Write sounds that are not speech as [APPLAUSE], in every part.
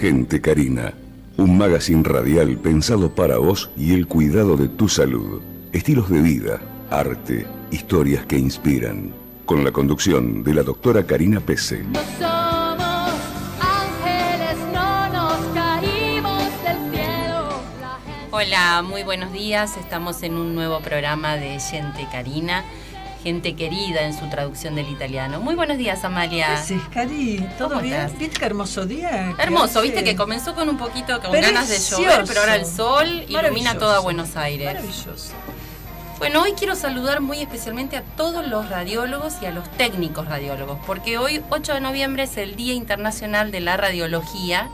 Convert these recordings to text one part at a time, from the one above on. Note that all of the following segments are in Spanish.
Gente Karina, un magazine radial pensado para vos y el cuidado de tu salud. Estilos de vida, arte, historias que inspiran. Con la conducción de la doctora Karina Pese. No somos ángeles, no nos caímos del cielo. La gente- Hola, muy buenos días. Estamos en un nuevo programa de Gente Carina, gente querida en su traducción del italiano. Muy buenos días, Amalia. ¿Qué haces, Cari? ¿Todo ¿Cómo bien? estás? ¿Viste qué hermoso día? Hermoso, viste que comenzó con un poquito con Precioso. ganas de llover, pero ahora el sol ilumina toda Buenos Aires. Maravilloso. Bueno, hoy quiero saludar muy especialmente a todos los radiólogos y a los técnicos radiólogos, porque hoy, 8 de noviembre, es el Día Internacional de la Radiología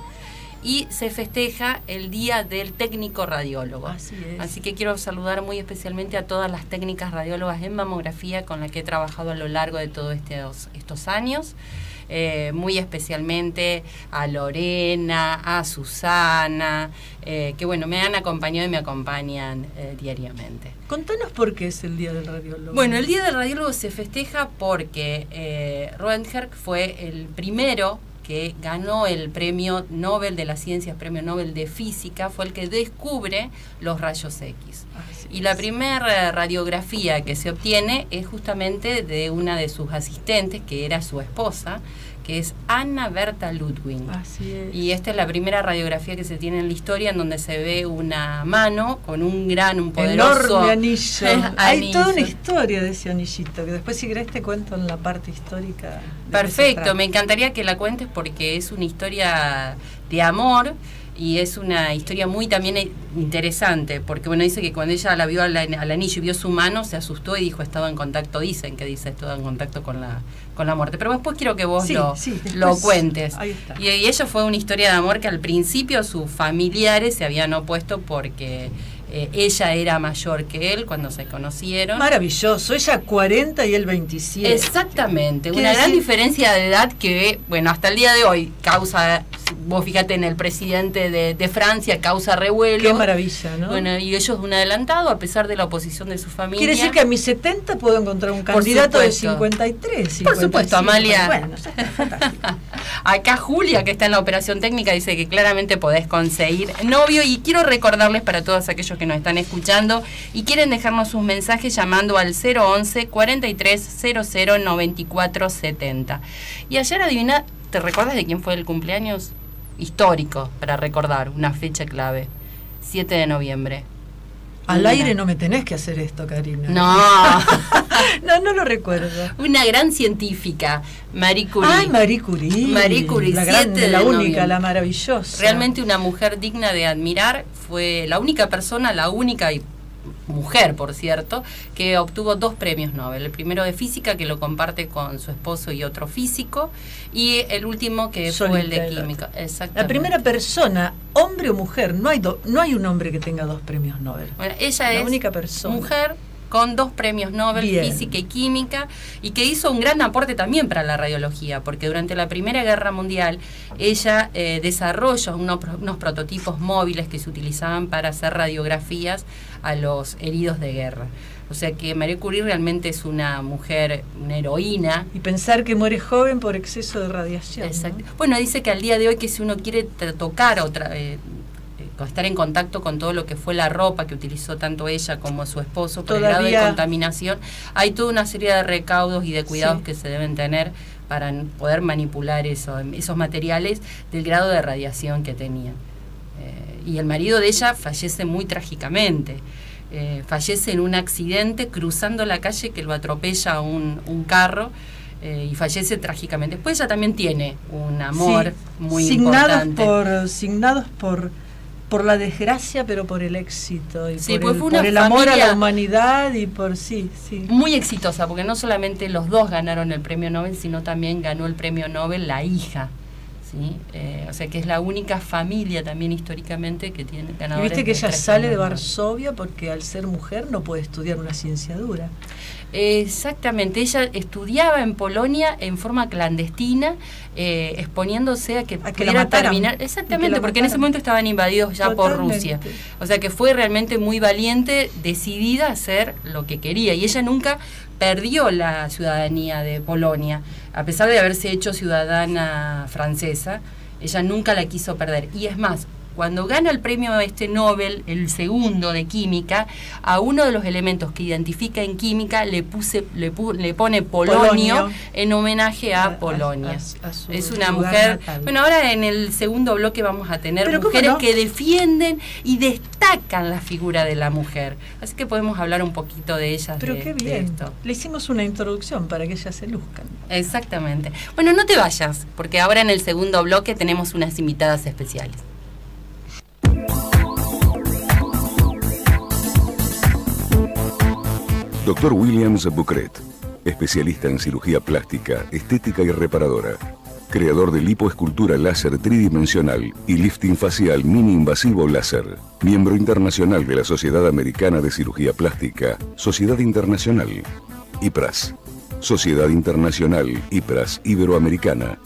y se festeja el Día del Técnico Radiólogo. Así es. Así que quiero saludar muy especialmente a todas las técnicas radiólogas en mamografía con las que he trabajado a lo largo de todos estos, estos años. Eh, muy especialmente a Lorena, a Susana, eh, que bueno, me han acompañado y me acompañan eh, diariamente. Contanos por qué es el Día del Radiólogo. Bueno, el Día del Radiólogo se festeja porque eh, fue el primero que ganó el premio Nobel de las Ciencias, premio Nobel de Física, fue el que descubre los rayos X. Así Y la primera radiografía que se obtiene es justamente de una de sus asistentes, que era su esposa, que es Anna Berta Ludwig. Así es. Y esta es la primera radiografía que se tiene en la historia en donde se ve una mano con un gran, un poderoso Enorme anillo. [LAUGHS] Hay toda una historia de ese anillito, que después si querés te cuento en la parte histórica. Perfecto, me encantaría que la cuentes porque es una historia de amor y es una historia muy también eh, interesante, porque bueno, dice que cuando ella la vio al, al anillo y vio su mano, se asustó y dijo estaba en contacto, dicen que dice estaba en contacto con la, con la muerte. Pero después quiero que vos Sí, lo, sí, después- lo [LAUGHS] cuentes. ahí está. Y, y ello fue una historia de amor que al principio sus familiares se habían opuesto porque eh, ella era mayor que él cuando se conocieron. Maravilloso. Ella 40 y él 27. Exactamente, una gran diferencia de edad que, bueno, hasta el día de hoy causa, vos fíjate en el presidente de, de Francia, causa revuelo. Qué maravilla, ¿no? Bueno, y ellos un adelantado, a pesar de la oposición de su familia. Quiere decir que a mis 70 puedo encontrar un candidato de supuesto. 53. Por supuesto, 55. Amalia. Bueno, está, fantástico. [LAUGHS] Acá Julia, que está en la operación técnica, dice que claramente podés conseguir novio. Y quiero recordarles para todos aquellos que nos están escuchando y quieren dejarnos sus mensajes llamando al 011 4300 9470. Y ayer adivina, ¿te recuerdas de quién fue el cumpleaños? Histórico, para recordar, una fecha clave. 7 de noviembre. Al aire no me tenés que hacer esto, Karina. No, [LAUGHS] no, no lo recuerdo. una gran científica, Marie Curie. Ay, Marie Curie. Marie Curie, la 7 grande, de la única, la maravillosa. Realmente una mujer digna de admirar. Fue la única persona, la única y mujer, por cierto, que obtuvo dos premios Nobel. El primero de física, que lo comparte con su esposo y otro físico, y el último que fue el de Solita, la- química. La primera persona, hombre o mujer, no hay, do- no hay un hombre que tenga dos premios Nobel. Bueno, ella la es única persona. mujer con dos premios Nobel, Bien. física y química, y que hizo un gran aporte también para la radiología, porque durante la Primera Guerra Mundial ella eh, desarrolla unos, unos prototipos móviles que se utilizaban para hacer radiografías a los heridos de guerra. O sea que Marie Curie realmente es una mujer, una heroína. Y pensar que muere joven por exceso de radiación. ¿no? Exacto. Bueno, dice que al día de hoy que si uno quiere tocar otra, eh, estar en contacto con todo lo que fue la ropa que utilizó tanto ella como su esposo por el grado de contaminación, hay toda una serie de recaudos y de cuidados Sí. que se deben tener para poder manipular eso, esos materiales del grado de radiación que tenían. Eh, y el marido de ella fallece muy trágicamente. Eh, fallece en un accidente cruzando la calle que lo atropella un, un carro eh, y fallece trágicamente. Después ella también tiene un amor Sí, muy signados importante. por signados por por la desgracia pero por el éxito y Sí, por, pues el, fue una por el amor a la humanidad y por sí sí Muy exitosa, porque no solamente los dos ganaron el premio Nobel, sino también ganó el premio Nobel la hija. ¿sí? Eh, o sea que es la única familia también históricamente que tiene y ganadores. viste que ella sale de. Varsovia porque al ser mujer no puede estudiar una ciencia dura Exactamente, ella estudiaba en Polonia en forma clandestina, eh, exponiéndose a que, A pudiera terminar. Exactamente, porque en ese momento estaban invadidos ya por. Rusia. O sea que fue realmente muy valiente, decidida a hacer lo que quería. Y ella nunca perdió la ciudadanía de Polonia, a pesar de haberse hecho ciudadana francesa. Ella nunca la quiso perder. Y es más, cuando gana el premio este Nobel, el segundo de química, a uno de los elementos que identifica en química le puse le, pu- le pone polonio, Polonio. en homenaje a, Polonia. a- a su es una mujer. natal. Bueno, ahora en el segundo bloque vamos a tener Pero ¿cómo mujeres no? que defienden y destacan la figura de la mujer. Así que podemos hablar un poquito de ellas. Pero de- qué de bien. esto. Le hicimos una introducción para que ellas se luzcan. Exactamente. Bueno, no te vayas, porque ahora en el segundo bloque tenemos unas invitadas especiales. Dr. Williams Bucret, especialista en cirugía plástica, estética y reparadora. Creador de lipoescultura láser tridimensional y lifting facial mini invasivo láser. Miembro internacional de la Sociedad Americana de Cirugía Plástica, Sociedad Internacional, IPRAS. Sociedad Internacional IPRAS Iberoamericana.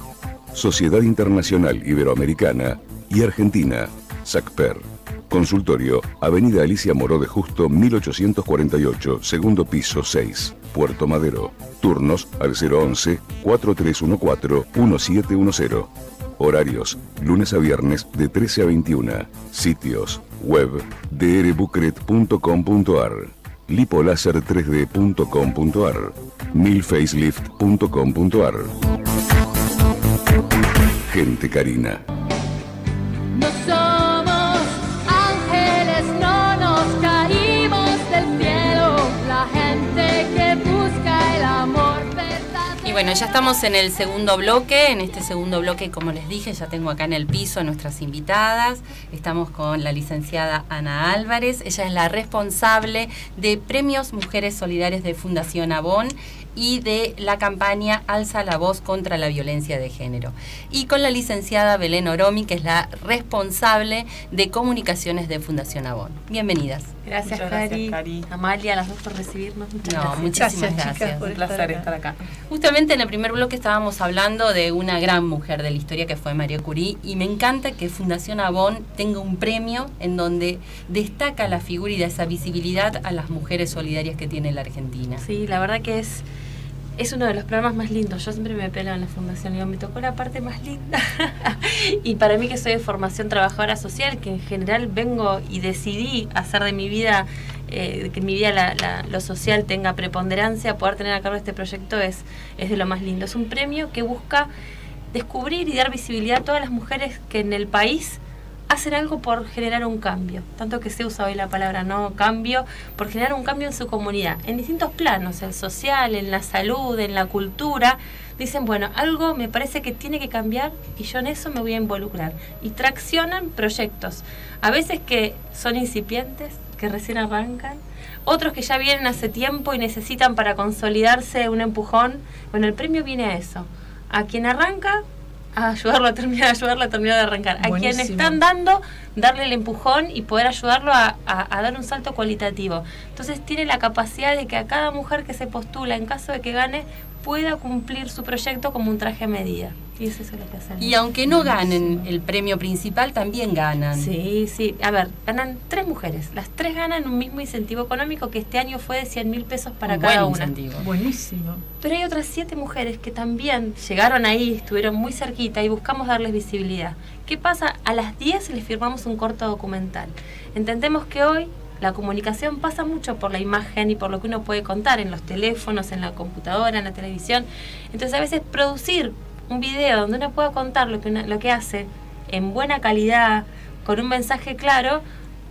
Sociedad Internacional Iberoamericana y Argentina, SACPER. Consultorio, Avenida Alicia Moró de Justo, 1848, segundo piso 6, Puerto Madero. Turnos al 011-4314-1710. Horarios, lunes a viernes de 13 a 21. Sitios, web, drbucret.com.ar, lipolaser3d.com.ar, milfacelift.com.ar. Gente Karina. Bueno, ya estamos en el segundo bloque. En este segundo bloque, como les dije, ya tengo acá en el piso a nuestras invitadas. Estamos con la licenciada Ana Álvarez. Ella es la responsable de Premios Mujeres Solidarias de Fundación Avon y de la campaña Alza la voz contra la violencia de género. Y con la licenciada Belén Oromi, que es la responsable de comunicaciones de Fundación Avon. Bienvenidas. Gracias, gracias, Cari. Cari. Amalia, las dos por recibirnos. Muchas No, gracias. muchísimas Gracias, gracias. chicas, por Un placer estar acá. Justamente en el primer bloque estábamos hablando de una gran mujer de la historia que fue María Curie y me encanta que Fundación Avon tenga un premio en donde destaca la figura y da esa visibilidad a las mujeres solidarias que tiene la Argentina. Sí, la verdad que es, es uno de los programas más lindos. Yo siempre me pelo en la fundación. Digo, me tocó la parte más linda. [LAUGHS] y para mí que soy de formación trabajadora social, que en general vengo y decidí hacer de mi vida, eh, que en mi vida la- la- lo social tenga preponderancia, poder tener a cargo este proyecto es, es de lo más lindo. Es un premio que busca descubrir y dar visibilidad a todas las mujeres que en el país hacen algo por generar un cambio, tanto que se usa hoy la palabra no cambio, por generar un cambio en su comunidad, en distintos planos, el social, en la salud, en la cultura. Dicen, bueno, algo me parece que tiene que cambiar y yo en eso me voy a involucrar. Y traccionan proyectos, a veces que son incipientes, que recién arrancan, otros que ya vienen hace tiempo y necesitan para consolidarse un empujón. Bueno, el premio viene a eso, a quien arranca a ayudarlo a terminar, a [LAUGHS] ayudarlo a terminar de arrancar. A quien Buenísimo. están dando, darle el empujón y poder ayudarlo a, a- a dar un salto cualitativo. Entonces tiene la capacidad de que a cada mujer que se postula, en caso de que gane, pueda cumplir su proyecto como un traje a medida. Y eso es lo que hacen. Y aunque no ganen el premio principal, también ganan. Sí, sí. A ver, ganan tres mujeres. Las tres ganan un mismo incentivo económico que este año fue de 100 mil pesos para Un cada buen una. incentivo. Buenísimo. Pero hay otras siete mujeres que también llegaron ahí, estuvieron muy cerquita y buscamos darles visibilidad. ¿Qué pasa? A las 10 les firmamos un corto documental. Entendemos que hoy la comunicación pasa mucho por la imagen y por lo que uno puede contar en los teléfonos, en la computadora, en la televisión. Entonces a veces producir un video donde uno pueda contar lo que, lo que hace en buena calidad, con un mensaje claro,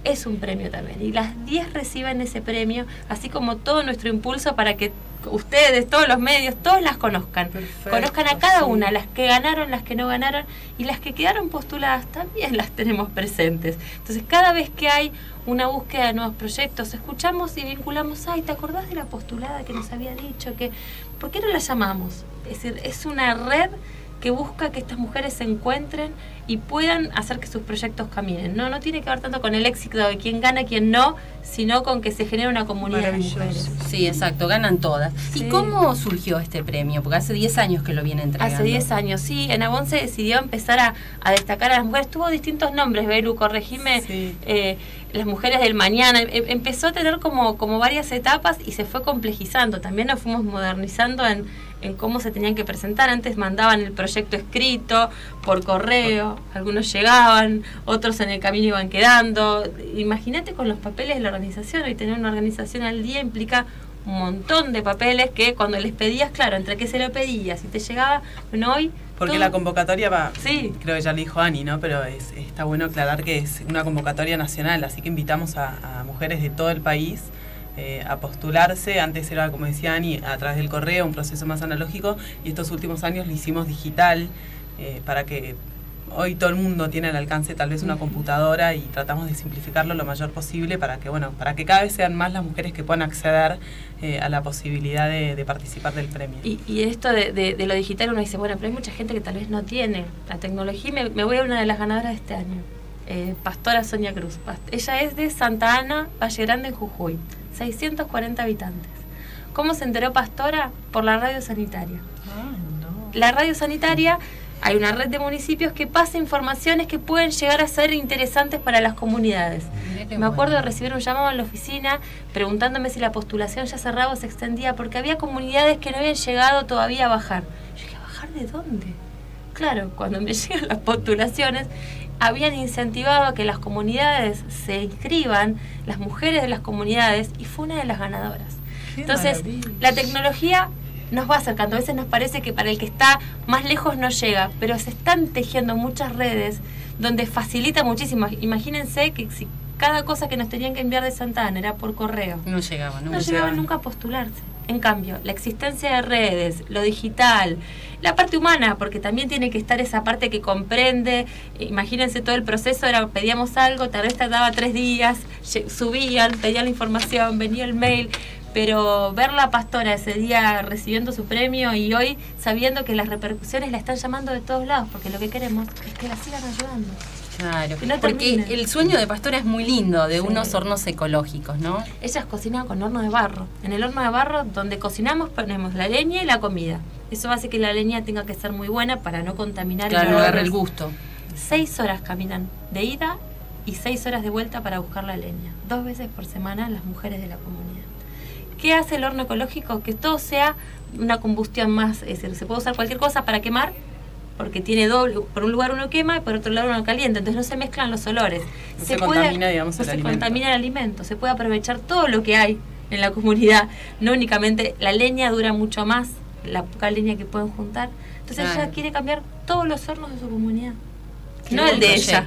es un premio también. Y las 10 reciben ese premio, así como todo nuestro impulso para que ustedes, todos los medios, todos las conozcan. Perfecto, conozcan a cada sí. una, las que ganaron, las que no ganaron y las que quedaron postuladas también las tenemos presentes. Entonces, cada vez que hay una búsqueda de nuevos proyectos, escuchamos y vinculamos, ay, ¿te acordás de la postulada que nos había dicho? que ¿Por qué no la llamamos? Es decir, es una red que busca que estas mujeres se encuentren y puedan hacer que sus proyectos caminen. No, no tiene que ver tanto con el éxito de quién gana, quién no, sino con que se genere una comunidad de mujeres. Sí, exacto, ganan todas. ¿Y cómo surgió este premio? Porque hace 10 años que lo viene entregando. Hace 10 años, sí. En Avon se decidió empezar a, a destacar a las mujeres. Tuvo distintos nombres, Belu, corregime. Sí. eh, las mujeres del mañana. Em- empezó a tener como, como varias etapas y se fue complejizando. También nos fuimos modernizando en, en cómo se tenían que presentar. Antes mandaban el proyecto escrito, por correo, algunos llegaban, otros en el camino iban quedando. Imagínate con los papeles de la organización, y tener una organización al día implica un montón de papeles que cuando les pedías, claro, entre que se lo pedías y te llegaba, bueno, hoy... Porque todo- la convocatoria va, Sí. creo que ya lo dijo Ani, ¿no? Pero es- está bueno aclarar que es una convocatoria nacional, así que invitamos a, a mujeres de todo el país eh, a postularse. Antes era, como decía Ani, a través del correo, un proceso más analógico, y estos últimos años lo hicimos digital eh, para que hoy todo el mundo tiene al alcance tal vez una computadora y tratamos de simplificarlo lo mayor posible para que, bueno, para que cada vez sean más las mujeres que puedan acceder eh, a la posibilidad de, de participar del premio. Y, y esto de, de- de lo digital uno dice, bueno, pero hay mucha gente que tal vez no tiene la tecnología. Y Me, me voy a una de las ganadoras de este año, eh, Pastora Sonia Cruz. Ella es de Santa Ana, Valle Grande, en Jujuy, 640 habitantes. ¿Cómo se enteró Pastora? Por la radio sanitaria. Ah, no. La radio sanitaria, hay una red de municipios que pasa informaciones que pueden llegar a ser interesantes para las comunidades. Me acuerdo de recibir un llamado en la oficina preguntándome si la postulación ya cerraba o se extendía, porque había comunidades que no habían llegado todavía a bajar. Yo dije, ¿a bajar de dónde? Claro, cuando me [LAUGHS] llegan las postulaciones, habían incentivado a que las comunidades se inscriban, las mujeres de las comunidades, y fue una de las ganadoras. Qué Entonces, maravilla. la tecnología nos va acercando. A veces nos parece que para el que está más lejos no llega, pero se están tejiendo muchas redes donde facilita muchísimo. Imagínense que si cada cosa que nos tenían que enviar de Santa Ana era por correo, No llegaba, no nunca. llegaban nunca a postularse. En cambio, la existencia de redes, lo digital, la parte humana, porque también tiene que estar esa parte que comprende. Imagínense todo el proceso, era pedíamos algo, tal vez tardaba tres días, subían, pedían la información, venía el mail. Pero ver la pastora ese día recibiendo su premio y hoy sabiendo que las repercusiones la están llamando de todos lados, porque lo que queremos es que la sigan ayudando. Claro, no porque termine. el sueño de Pastora es muy lindo, de Sí. unos hornos ecológicos, ¿no? Ellas cocinan con horno de barro. En el horno de barro donde cocinamos ponemos la leña y la comida. Eso hace que la leña tenga que ser muy buena para no contaminar Claro, el agarra el gusto. Seis horas caminan de ida y seis horas de vuelta para buscar la leña. Dos veces por semana las mujeres de la comunidad. ¿Qué hace el horno ecológico? Que todo sea una combustión más, es decir, se puede usar cualquier cosa para quemar, porque tiene doble, por un lugar uno quema y por otro lado uno calienta, entonces no se mezclan los olores. No se contamina, digamos, no el se alimento. contamina el alimento, se puede aprovechar todo lo que hay en la comunidad, no únicamente la leña dura mucho más, la poca leña que pueden juntar. Entonces Claro. ella quiere cambiar todos los hornos de su comunidad. No el de ella,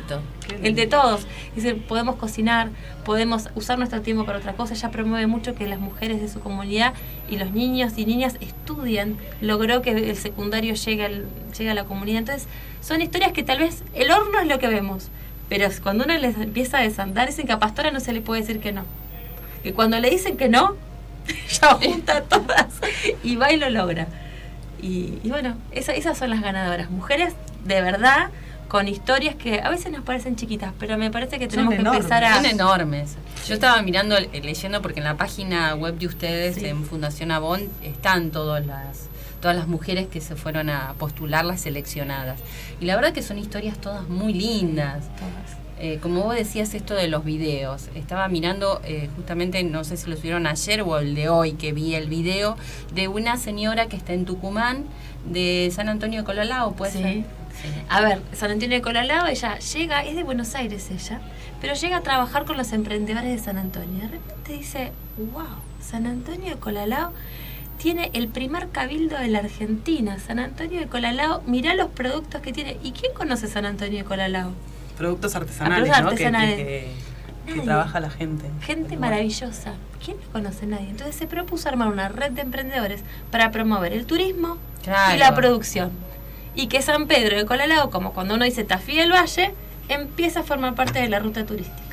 el de todos. Es decir, podemos cocinar, podemos usar nuestro tiempo para otra cosa. Ella promueve mucho que las mujeres de su comunidad y los niños y niñas estudien. Logró que el secundario llegue, al- llegue a la comunidad. Entonces, son historias que tal vez el horno es lo que vemos. Pero cuando uno les empieza a desandar, dicen que a Pastora no se le puede decir que no. Que cuando le dicen que no, [LAUGHS] ya junta a todas y va y lo logra. Y, y bueno, esa- esas son las ganadoras. Mujeres de verdad, con historias que a veces nos parecen chiquitas, pero me parece que tenemos que empezar a... Son enormes. Yo estaba mirando, eh, leyendo, porque en la página web de ustedes, Sí. en Fundación Avon, están todas las todas las mujeres que se fueron a postular, las seleccionadas. Y la verdad que son historias todas muy lindas. Todas. Eh, como vos decías esto de los videos, estaba mirando eh, justamente, no sé si lo subieron ayer o el de hoy, que vi el video de una señora que está en Tucumán, de San Antonio de Colalao, ¿puede Sí. ser? Sí. A ver, San Antonio de Colalao, ella llega, es de Buenos Aires ella, pero llega a trabajar con los emprendedores de San Antonio. De repente dice, wow, San Antonio de Colalao tiene el primer cabildo de la Argentina. San Antonio de Colalao, mirá los productos que tiene. ¿Y quién conoce San Antonio de Colalao? Productos artesanales, Ah, ¿no? productos Que- artesanales. Que, que- que Nadie. trabaja la gente. Gente maravillosa. ¿Quién no conoce a nadie? Entonces se propuso armar una red de emprendedores para promover el turismo Claro. y la producción. Y que San Pedro de Colalao, como cuando uno dice Tafí del Valle, empieza a formar parte de la ruta turística.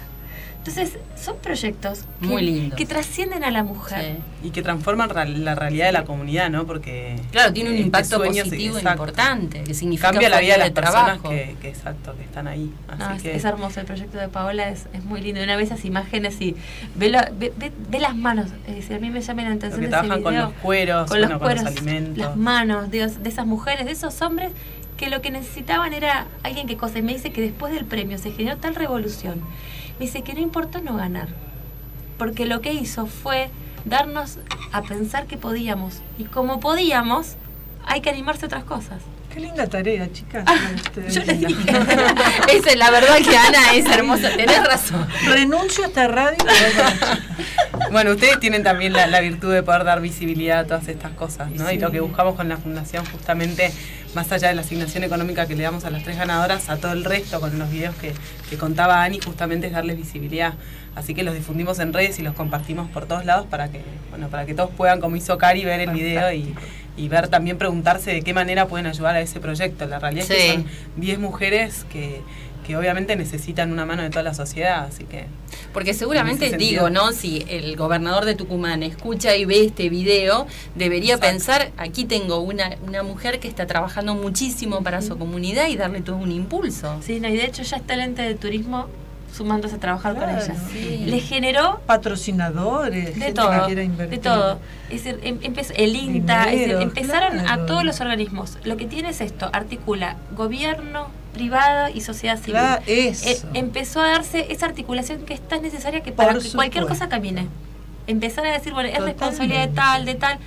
Entonces, son proyectos que, Muy lindos. que trascienden a la mujer. Sí. Y que transforman ra- la realidad de la comunidad, ¿no? Porque. Claro, tiene un este impacto positivo exacto. importante, que significa Cambia la vida de las personas que, que, exacto, que están ahí. Así No, es, que. es hermoso el proyecto de Paola, es, es muy lindo. Una vez esas imágenes y ve, la- ve, ve- ve las manos. Es decir, a mí me llama la lo atención que de ese trabajan con los cueros, con los bueno, cueros, con los alimentos. las manos de, de esas mujeres, de esos hombres que lo que necesitaban era alguien que cosa. Y me dice que después del premio se generó tal revolución. Me dice que no importó no ganar, porque lo que hizo fue darnos a pensar que podíamos. Y como podíamos, hay que animarse a otras cosas. Qué linda tarea, chicas. Ustedes. Yo les dije. [LAUGHS] Esa es la verdad que Ana es hermosa, tenés razón. Renuncio a esta radio. Bueno, ustedes tienen también la, la virtud de poder dar visibilidad a todas estas cosas, ¿no? Y lo que buscamos con la fundación justamente, más allá de la asignación económica que le damos a las tres ganadoras, a todo el resto con los videos que, que contaba Ani, justamente es darles visibilidad. Así que los difundimos en redes y los compartimos por todos lados para que, bueno, para que todos puedan, como hizo Cari, ver el video y, y ver también preguntarse de qué manera pueden ayudar a ese proyecto. La realidad es que son 10 mujeres que, que obviamente necesitan una mano de toda la sociedad, así que Porque En seguramente, digo. ¿no? Si el gobernador de Tucumán escucha y ve este video, debería Exacto. pensar, aquí tengo una, una mujer que está trabajando muchísimo para su comunidad y darle todo un impulso. Sí, no, y de hecho ya está el ente de turismo sumándose a trabajar con ellas. Sí. Le generó Patrocinadores, de gente que todo, de todo. Es decir, em- empezó- el INTA, es decir, Dinero, empezaron claro. a todos los organismos. Lo que tiene es esto, articula gobierno, privado y sociedad civil. Claro, eso. Eh, empezó a darse esa articulación que es tan necesaria que para que cualquier cosa camine. Empezar a decir, bueno, es Totalmente. responsabilidad de tal, de tal.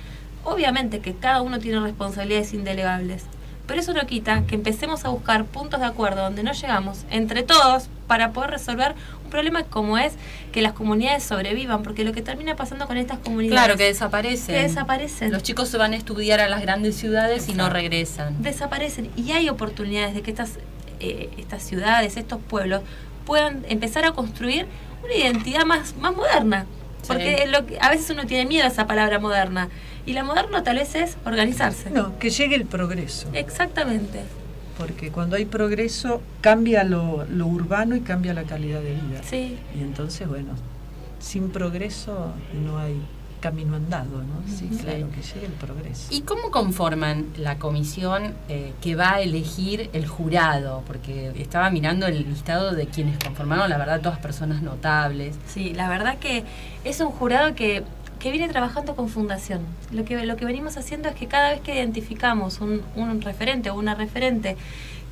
Obviamente que cada uno tiene responsabilidades indelegables. Pero eso no quita que empecemos a buscar puntos de acuerdo donde no llegamos entre todos para poder resolver un problema como es que las comunidades sobrevivan, porque lo que termina pasando con estas comunidades Claro, que desaparecen. que desaparecen. Los chicos se van a estudiar a las grandes ciudades y no regresan. desaparecen y hay oportunidades de que estas, eh, estas ciudades, estos pueblos puedan empezar a construir una identidad más, más moderna. Porque Sí. lo que- a veces uno tiene miedo a esa palabra moderna. Y la moderna tal vez es organizarse. No, que llegue el progreso. Exactamente. Porque cuando hay progreso, cambia lo, lo urbano y cambia la calidad de vida. Sí. Y entonces, bueno, sin progreso no hay camino andado, ¿no? Sí, Sí. claro, que llegue el progreso. ¿Y cómo conforman la comisión eh, que va a elegir el jurado? Porque estaba mirando el listado de quienes conformaron, la verdad, todas personas notables. Sí, la verdad que es un jurado que, que viene trabajando con fundación. Lo que, lo que venimos haciendo es que cada vez que identificamos un, un referente o una referente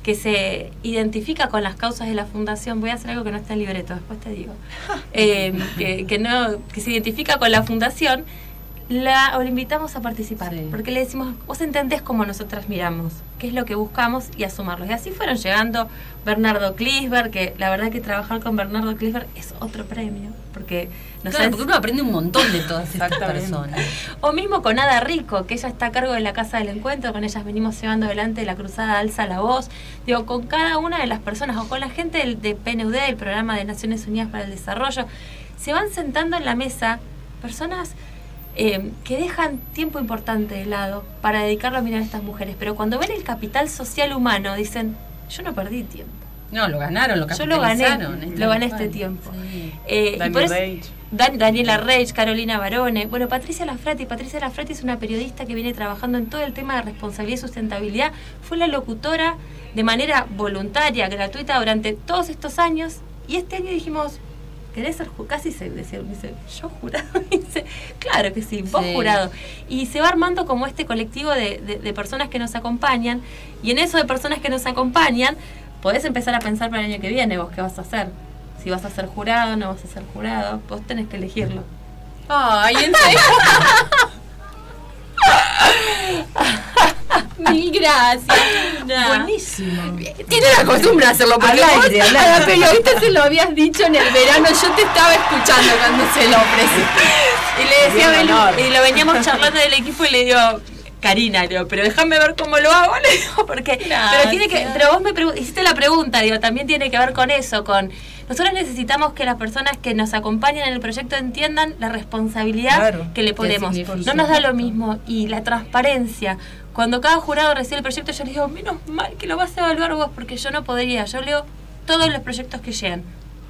que se identifica con las causas de la fundación, voy a hacer algo que no está en libreto, después te digo, [LAUGHS] eh, que, que no, que se identifica con la fundación, la, o le invitamos a participar, Sí. porque le decimos, vos entendés cómo nosotras miramos, qué es lo que buscamos y a sumarlos. Y así fueron llegando Bernardo Klisberg, que la verdad que trabajar con Bernardo Klisberg es otro premio, porque Claro, ha- porque uno aprende un montón de todas estas personas. o mismo con Ada Rico, que ella está a cargo de la Casa del Encuentro, con ellas venimos llevando adelante la cruzada Alza la Voz. Digo, con cada una de las personas, o con la gente del, de PNUD, el Programa de Naciones Unidas para el Desarrollo, se van sentando en la mesa personas eh, que dejan tiempo importante de lado para dedicarlo a mirar a estas mujeres. Pero cuando ven el capital social humano, dicen, yo no perdí tiempo. No, lo ganaron, lo Yo lo gané, capitalizaron. lo gané este tiempo. Sí. Eh, y Daniel por eso- Reich. Dan- Daniela Reich, Carolina Barone, bueno, Patricia Lafrati. Patricia Lafrati es una periodista que viene trabajando en todo el tema de responsabilidad y sustentabilidad. Fue la locutora de manera voluntaria, gratuita durante todos estos años. Y este año dijimos, ¿querés ser jurado? Casi se decía, dice, ¿yo jurado? Y [LAUGHS] dice, claro que sí, vos Sí. jurado. Y se va armando como este colectivo de, de- de personas que nos acompañan. Y en eso de personas que nos acompañan, podés empezar a pensar para el año que viene vos qué vas a hacer. Si vas a ser jurado, no vas a ser jurado, vos tenés que elegirlo. Ay, en serio. [LAUGHS] [LAUGHS] Mil gracias. Buenísimo. Tiene la costumbre de hacerlo porque Al aire, al a aire. periodista se lo habías dicho en el verano. Yo te estaba escuchando cuando se lo ofrecí. Y le decía, Bien, Belu- y lo veníamos charlando del equipo y le digo, Karina, digo, pero déjame ver cómo lo hago, [LAUGHS] le digo, porque pero tiene que, pero vos me hiciste la pregunta, digo, también tiene que ver con eso, con nosotros necesitamos que las personas que nos acompañan en el proyecto entiendan la responsabilidad Claro. que le ¿Qué ponemos. No nos da lo mismo y la transparencia. Cuando cada jurado recibe el proyecto, yo le digo, menos mal que lo vas a evaluar vos, porque yo no podría. Yo leo todos los proyectos que llegan,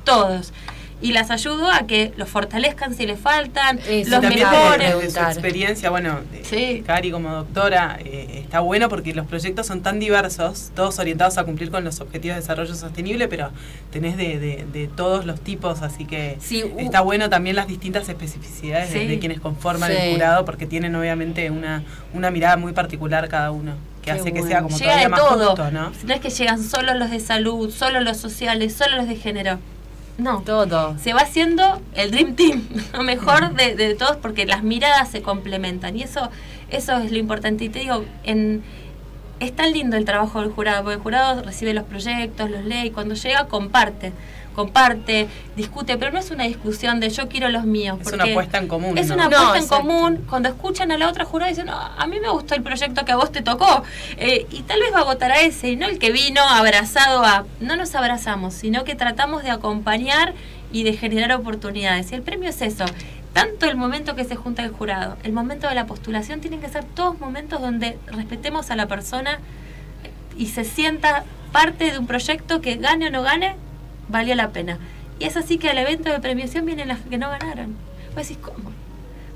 todos. Y las ayudo a que los fortalezcan si les faltan, Eso los mejoren. desde su experiencia, bueno, eh, Sí. Cari como doctora, eh, está bueno porque los proyectos son tan diversos, todos orientados a cumplir con los objetivos de desarrollo sostenible, pero tenés de, de- de todos los tipos, así que Sí, está bueno también las distintas especificidades de- Sí. de, quienes conforman Sí. el jurado, porque tienen obviamente una, una mirada muy particular cada uno, que Qué hace que sea como Llega todavía de más todo. justo, ¿no? No es que llegan solo los de salud, solo los sociales, solo los de género. No. Todo. Se va haciendo el Dream Team, [LAUGHS] lo mejor de, todos, porque las miradas se complementan. Y eso Eso es lo importante. Y te digo, en, es tan lindo el trabajo del jurado, porque el jurado recibe los proyectos, los lee y cuando llega comparte. Comparte, discute, pero no es una discusión de yo quiero los míos. Es una apuesta en común. Es ¿no? una No, apuesta en exacto. común. Cuando escuchan a la otra jurada dicen, "No, a mí me gustó el proyecto que a vos te tocó. Eh, y tal vez va a votar a ese, y no el que vino abrazado a... No nos abrazamos, sino que tratamos de acompañar y de generar oportunidades. Y el premio es eso. Tanto el momento que se junta el jurado, el momento de la postulación, tienen que ser todos momentos donde respetemos a la persona y se sienta parte de un proyecto que gane o no gane, valió la pena. Y es así que al evento de premiación vienen las que no ganaron. Vos decís, ¿cómo?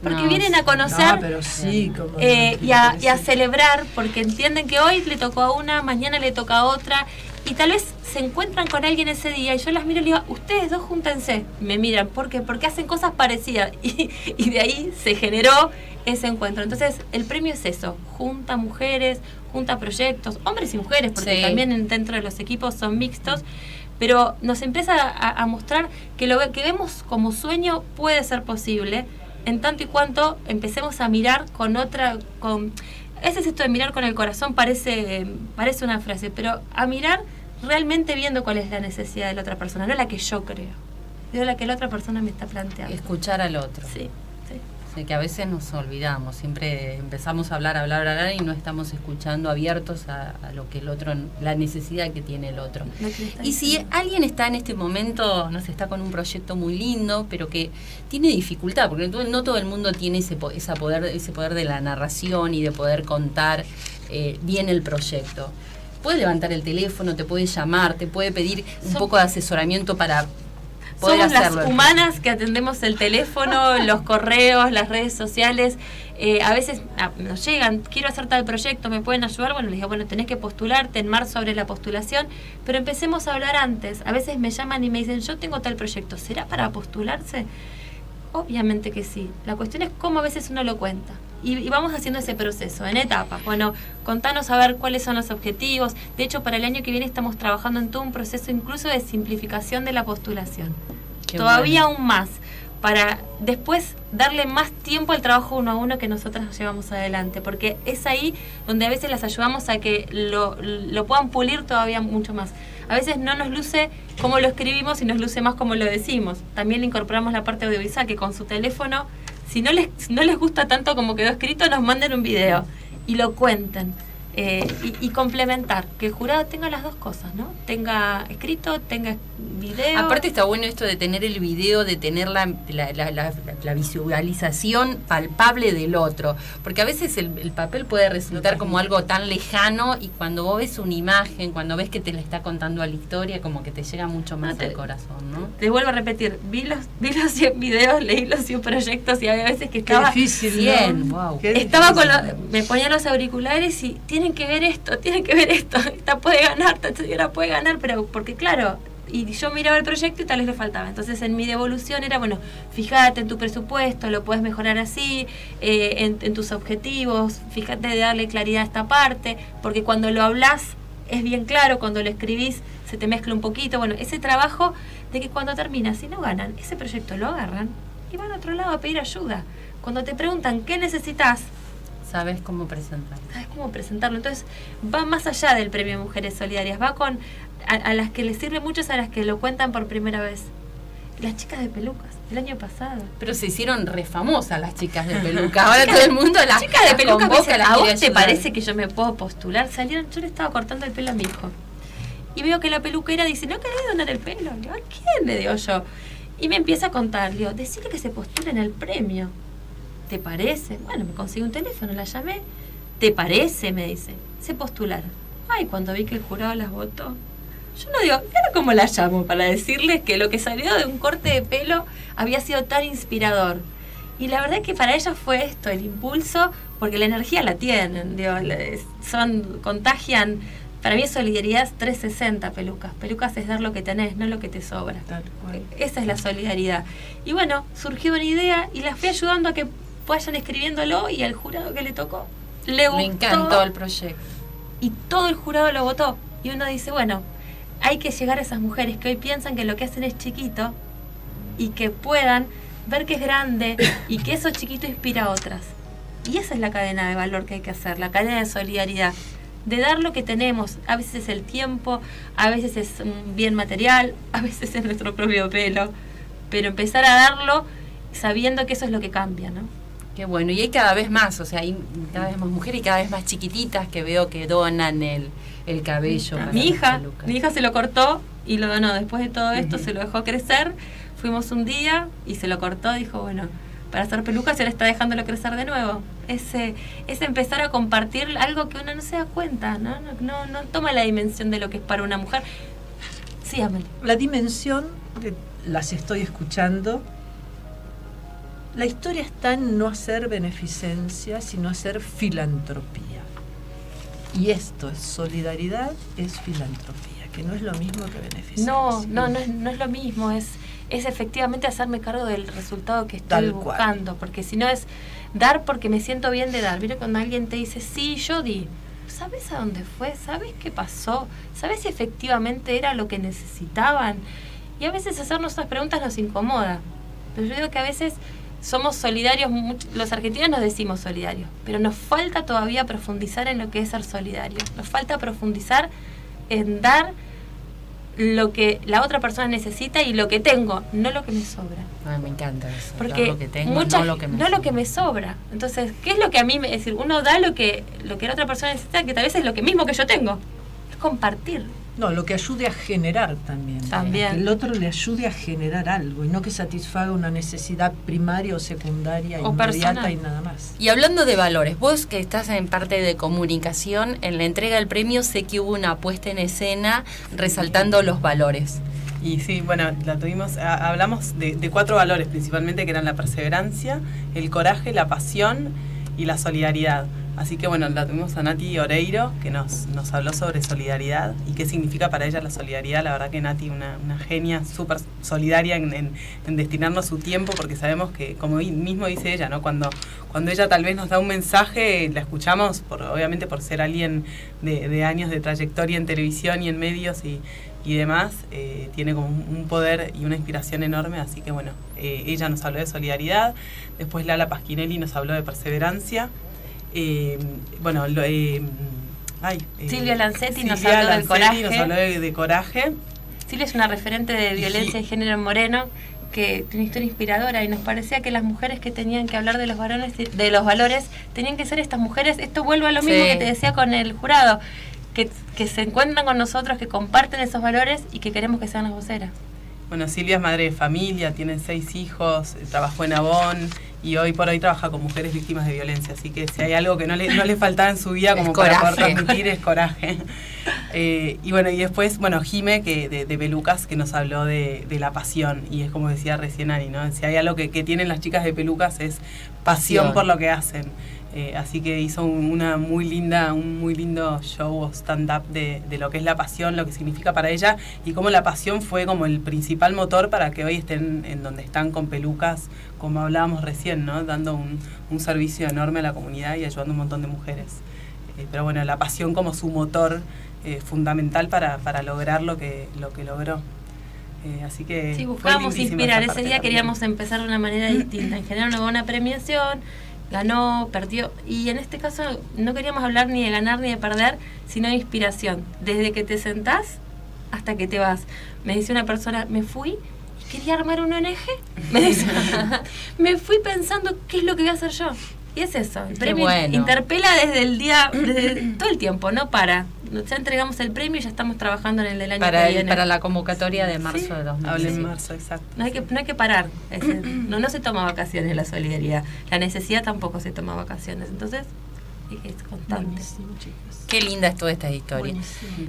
Porque No, vienen a conocer No, pero sí, como eh, no, y, a, y a sí. celebrar, porque entienden que hoy le tocó a una, mañana le toca a otra, y tal vez se encuentran con alguien ese día, y yo las miro y le digo, ustedes dos júntense. Me miran, ¿por qué? Porque hacen cosas parecidas, [LAUGHS] y, y de ahí se generó ese encuentro. Entonces, el premio es eso, junta mujeres, junta proyectos, hombres y mujeres, porque Sí. también en- dentro de los equipos son mixtos, pero nos empieza a, a mostrar que lo que vemos como sueño puede ser posible, en tanto y cuanto empecemos a mirar con otra, con a veces esto de mirar con el corazón parece, parece una frase, pero a mirar realmente viendo cuál es la necesidad de la otra persona, no la que yo creo, sino la que la otra persona me está planteando. Escuchar al otro. Sí, sí. Que a veces nos olvidamos, siempre empezamos a hablar, hablar, hablar y no estamos escuchando abiertos a, a lo que el otro, la necesidad que tiene el otro. Y si alguien está en este momento, no sé, está con un proyecto muy lindo, pero que tiene dificultad, porque no, todo el mundo tiene ese, po- esa poder, ese poder de la narración y de poder contar eh, bien el proyecto. Puede levantar el teléfono, te puede llamar, te puede pedir un poco de asesoramiento para poder Somos hacerlo. las humanas que atendemos el teléfono, [LAUGHS] los correos, las redes sociales. Eh, a veces ah, nos llegan, quiero hacer tal proyecto, ¿me pueden ayudar? Bueno, les digo, bueno, tenés que postularte en marzo sobre la postulación, pero empecemos a hablar antes. A veces me llaman y me dicen, yo tengo tal proyecto, ¿será para postularse? Obviamente que sí. La cuestión es cómo a veces uno lo cuenta. Y, y vamos haciendo ese proceso en etapas. Bueno, contanos a ver cuáles son los objetivos. De hecho, para el año que viene estamos trabajando en todo un proceso incluso de simplificación de la postulación. Qué Todavía bueno. aún más. Para después darle más tiempo al trabajo uno a uno que nosotras llevamos adelante. Porque es ahí donde a veces las ayudamos a que lo, lo puedan pulir todavía mucho más. A veces no nos luce como lo escribimos y nos luce más como lo decimos. También le incorporamos la parte audiovisual que con su teléfono, si no les, no les gusta tanto como quedó escrito, nos manden un video y lo cuenten. Eh, y, y complementar, que el jurado tenga las dos cosas, ¿no? Tenga escrito, tenga video. Aparte está bueno esto de tener el video, de tener la, la, la- la- la visualización palpable del otro, porque a veces el, el papel puede resultar como algo tan lejano y cuando vos ves una imagen, cuando ves que te la está contando a la historia, como que te llega mucho más No te- al corazón, ¿no? Te vuelvo a repetir, vi los, vi los 100 videos, leí los 100 proyectos y había veces que Qué estaba... difícil, ¿no? 100, wow. Qué Estaba con difícil. lo- me ponía los auriculares y tienen que ver esto, tienen que ver esto, [LAUGHS] esta puede ganar, esta señora puede ganar, pero porque claro, y yo miraba el proyecto y tal vez le faltaba. Entonces en mi devolución era, bueno, fíjate en tu presupuesto, lo puedes mejorar así, eh, en, tus objetivos, fíjate de darle claridad a esta parte, porque cuando lo hablas es bien claro, cuando lo escribís se te mezcla un poquito, bueno, ese trabajo de que cuando termina, si no ganan, ese proyecto lo agarran y van a otro lado a pedir ayuda. Cuando te preguntan qué necesitas, Sabes cómo presentar. sabes cómo presentarlo. Entonces, va más allá del premio Mujeres Solidarias, va con a, a las que les sirve mucho es a las que lo cuentan por primera vez. Las chicas de pelucas, el año pasado. Pero se hicieron re famosas las chicas de peluca. Ahora [LAUGHS] todo el mundo las chicas de pelucas convoca, ¿a vos te ayudar". parece que yo me puedo postular? Salieron, yo le estaba cortando el pelo a mi hijo. Y veo que la peluquera dice, ¿no querés donar el pelo? Le digo, ¿a quién? Le digo yo. Y me empieza a contar, le digo, decirle que se postule en el premio. ¿Te parece? Bueno, me consigo un teléfono, la llamé. ¿Te parece? Me dice. Se postularon. Ay, cuando vi que el jurado las votó. Yo no digo, ¿y ahora cómo la llamo? Para decirles que lo que salió de un corte de pelo había sido tan inspirador. Y la verdad que para ellas fue esto, el impulso, porque la energía la tienen, digo, son, contagian. Para mí es solidaridad 360 pelucas. Pelucas es dar lo que tenés, no lo que te sobra. Tal cual. Esa es la solidaridad. Y bueno, surgió una idea y las fui ayudando a que vayan escribiéndolo y al jurado que le tocó le gustó Me encantó el proyecto. y todo el jurado lo votó. Y uno dice, bueno, hay que llegar a esas mujeres que hoy piensan que lo que hacen es chiquito y que puedan ver que es grande y que eso chiquito inspira a otras. Y esa es la cadena de valor que hay que hacer, la cadena de solidaridad. De dar lo que tenemos, a veces es el tiempo, a veces es un bien material, a veces es nuestro propio pelo, pero empezar a darlo sabiendo que eso es lo que cambia, ¿no? Qué bueno, y hay cada vez más, o sea, hay cada vez más mujeres y cada vez más chiquititas que veo que donan el, el cabello. para Mi hija, mi hija se lo cortó y lo donó. Después de todo esto se lo dejó crecer. Fuimos un día y se lo cortó. Dijo, bueno, para hacer pelucas y ahora está dejándolo crecer de nuevo. Ese, es empezar a compartir algo que uno no se da cuenta, ¿no? No, no, no toma la dimensión de lo que es para una mujer. Sí, Amelie. La dimensión, de- las estoy escuchando. La historia está en no hacer beneficencia, sino hacer filantropía. Y esto es solidaridad, es filantropía, que no es lo mismo que beneficencia. No, no, no es, no es lo mismo, es, es efectivamente hacerme cargo del resultado que estoy Tal cual. buscando, porque si no es dar porque me siento bien de dar. Mira cuando alguien te dice, sí, yo di, ¿sabes a dónde fue? ¿Sabes qué pasó? ¿Sabes si efectivamente era lo que necesitaban? Y a veces hacernos esas preguntas nos incomoda, pero yo digo que a veces somos solidarios, los argentinos nos decimos solidarios, pero nos falta todavía profundizar en lo que es ser solidario, nos falta profundizar en dar lo que la otra persona necesita y lo que tengo, no lo que me sobra. Ay, me encanta eso. Porque lo que tengo, no lo que me no lo sobra. que me sobra. Entonces, ¿qué es lo que a mí me es decir, uno da lo que lo que la otra persona necesita, que tal vez es lo que mismo que yo tengo. Es compartir. No, lo que ayude a generar también. También. Que el otro le ayude a generar algo y no que satisfaga una necesidad primaria o secundaria, O inmediata personal. y nada más. Y hablando de valores, vos que estás en parte de comunicación, en la entrega del premio sé que hubo una puesta en escena resaltando los valores. Y sí, bueno, la tuvimos, a- hablamos de, de cuatro valores principalmente, que eran la perseverancia, el coraje, la pasión y la solidaridad. Así que bueno, la tuvimos a Nati Oreiro, que nos, nos habló sobre solidaridad y qué significa para ella la solidaridad. La verdad que Nati, una, una genia súper solidaria en, en- en destinarnos su tiempo, porque sabemos que, como mismo dice ella, ¿no? cuando, cuando ella tal vez nos da un mensaje, la escuchamos, por, obviamente por ser alguien de, de años de trayectoria en televisión y en medios y, y demás, eh, tiene como un poder y una inspiración enorme, así que bueno, eh, ella nos habló de solidaridad, después Lala Pasquinelli nos habló de perseverancia, eh, bueno, lo, eh, ay, eh, Silvia Lancetti nos habló del coraje. nos habló de, de coraje, Silvia es una referente de violencia de género en Moreno que tiene una historia inspiradora y nos parecía que las mujeres que tenían que hablar de los varones de los valores tenían que ser estas mujeres esto vuelve a lo mismo Sí. que te decía con el jurado que, que se encuentran con nosotros que comparten esos valores y que queremos que sean las voceras Bueno, Silvia es madre de familia, tiene seis hijos, eh, trabajó en Avon y hoy por hoy trabaja con mujeres víctimas de violencia. Así que si hay algo que no le, no le faltaba en su vida como para poder transmitir es coraje. [LAUGHS] Eh, y bueno, y después, bueno, Jime que de, de Pelucas que nos habló de, de la pasión. Y es como decía recién Ani, ¿no? Si hay algo que, que tienen las chicas de Pelucas es pasión Pasión. por lo que hacen. Eh, así que hizo un- una muy linda, un muy lindo show o stand-up de, de lo que es la pasión, lo que significa para ella y cómo la pasión fue como el principal motor para que hoy estén en donde están con pelucas, como hablábamos recién, ¿no? Dando un, un servicio enorme a la comunidad y ayudando a un montón de mujeres. Eh, pero bueno, la pasión como su motor eh, fundamental para, para lograr lo que, lo que logró. Eh, así que Sí, buscábamos inspirar. Ese día también. queríamos empezar de una manera distinta. En general una buena premiación, ganó, perdió. Y en este caso no queríamos hablar ni de ganar ni de perder, sino de inspiración. Desde que te sentás hasta que te vas. Me dice una persona, me fui y quería armar un ONG. [LAUGHS] Me, dice, [LAUGHS] me fui pensando qué es lo que voy a hacer yo. Y es eso, el Qué premio bueno. interpela desde el día, desde [CLEARS THROAT] todo el tiempo, no para. Ya entregamos el premio y ya estamos trabajando en el del año Para, que el- viene. para la convocatoria de marzo Sí. de Hablé 2016. en marzo, exacto. No hay que, no hay que parar. Decir, [CLEARS THROAT] no, no se toma vacaciones la solidaridad. La necesidad tampoco se toma vacaciones. Entonces, es constante. Buenísimo, chicas. Qué linda es toda esta historia.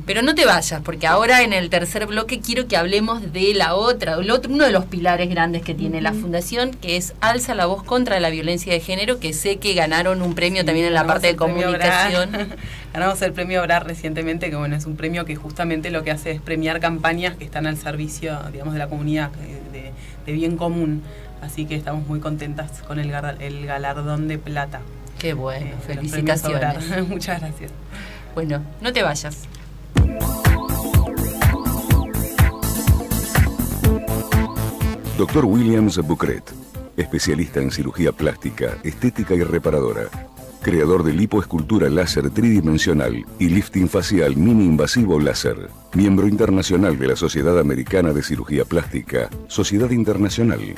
Pero no te vayas, porque ahora en el tercer bloque quiero que hablemos de la otra, el otro, uno de los pilares grandes que tiene la fundación, que es Alza la voz contra la violencia de género, que sé que ganaron un premio también en la parte de comunicación. [LAUGHS] Ganamos el premio BRAR recientemente, que bueno, es un premio que justamente lo que hace es premiar campañas que están al servicio, digamos, de la comunidad, eh, de, de bien común. Así que estamos muy contentas con el, el galardón de plata. Qué bueno, eh, felicitaciones. [LAUGHS] Muchas gracias. Bueno, no te vayas. Dr. Williams Bucret, especialista en cirugía plástica, estética y reparadora. Creador de lipoescultura láser tridimensional y lifting facial mini invasivo láser. Miembro internacional de la Sociedad Americana de Cirugía Plástica, Sociedad Internacional.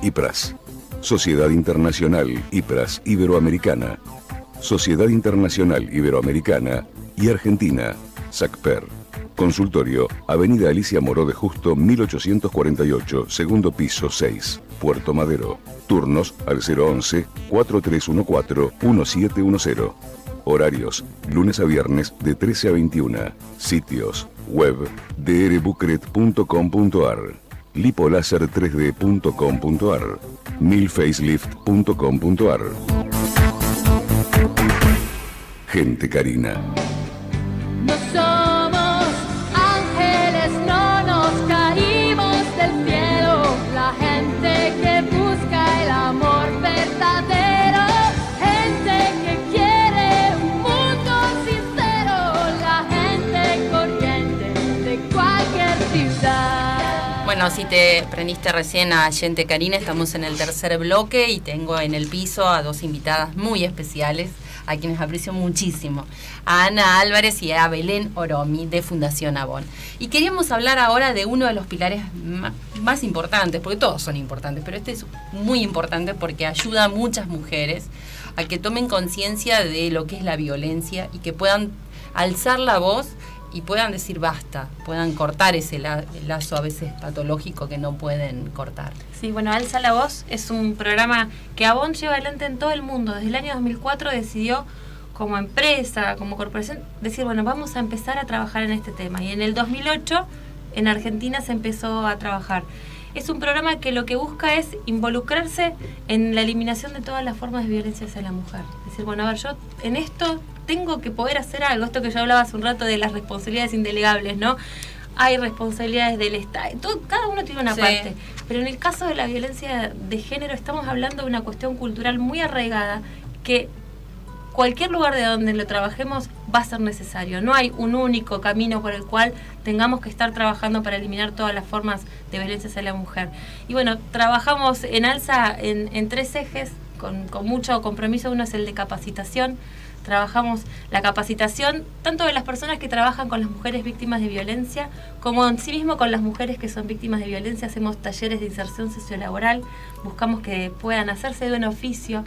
IPRAS. Sociedad Internacional IPRAS Iberoamericana. Sociedad Internacional Iberoamericana y Argentina, SACPER. Consultorio, Avenida Alicia Moró de Justo, 1848, segundo piso 6, Puerto Madero. Turnos al 011-4314-1710. Horarios, lunes a viernes de 13 a 21. Sitios, web, drbucret.com.ar, lipolaser3d.com.ar, milfacelift.com.ar. Gente Karina. Si te prendiste recién a Gente Karina, estamos en el tercer bloque y tengo en el piso a dos invitadas muy especiales, a quienes aprecio muchísimo, a Ana Álvarez y a Belén Oromi de Fundación Avon. Y queríamos hablar ahora de uno de los pilares más importantes, porque todos son importantes, pero este es muy importante porque ayuda a muchas mujeres a que tomen conciencia de lo que es la violencia y que puedan alzar la voz y puedan decir basta, puedan cortar ese la- lazo a veces patológico que no pueden cortar. Sí, bueno, Alza la Voz es un programa que Avon lleva adelante en todo el mundo. Desde el año 2004 decidió como empresa, como corporación, decir, bueno, vamos a empezar a trabajar en este tema. Y en el 2008 en Argentina se empezó a trabajar. Es un programa que lo que busca es involucrarse en la eliminación de todas las formas de violencia hacia la mujer. Decir, bueno, a ver, yo en esto tengo que poder hacer algo. Esto que yo hablaba hace un rato de las responsabilidades indelegables, ¿no? Hay responsabilidades del Estado. todo- cada uno tiene una Sí. parte. Pero en el caso de la violencia de género estamos hablando de una cuestión cultural muy arraigada que cualquier lugar de donde lo trabajemos va a ser necesario. No hay un único camino por el cual tengamos que estar trabajando para eliminar todas las formas de violencia hacia la mujer. Y bueno, trabajamos en alza en, en tres ejes con, con mucho compromiso. Uno es el de capacitación. Trabajamos la capacitación tanto de las personas que trabajan con las mujeres víctimas de violencia como en sí mismo con las mujeres que son víctimas de violencia. Hacemos talleres de inserción sociolaboral, buscamos que puedan hacerse de un oficio.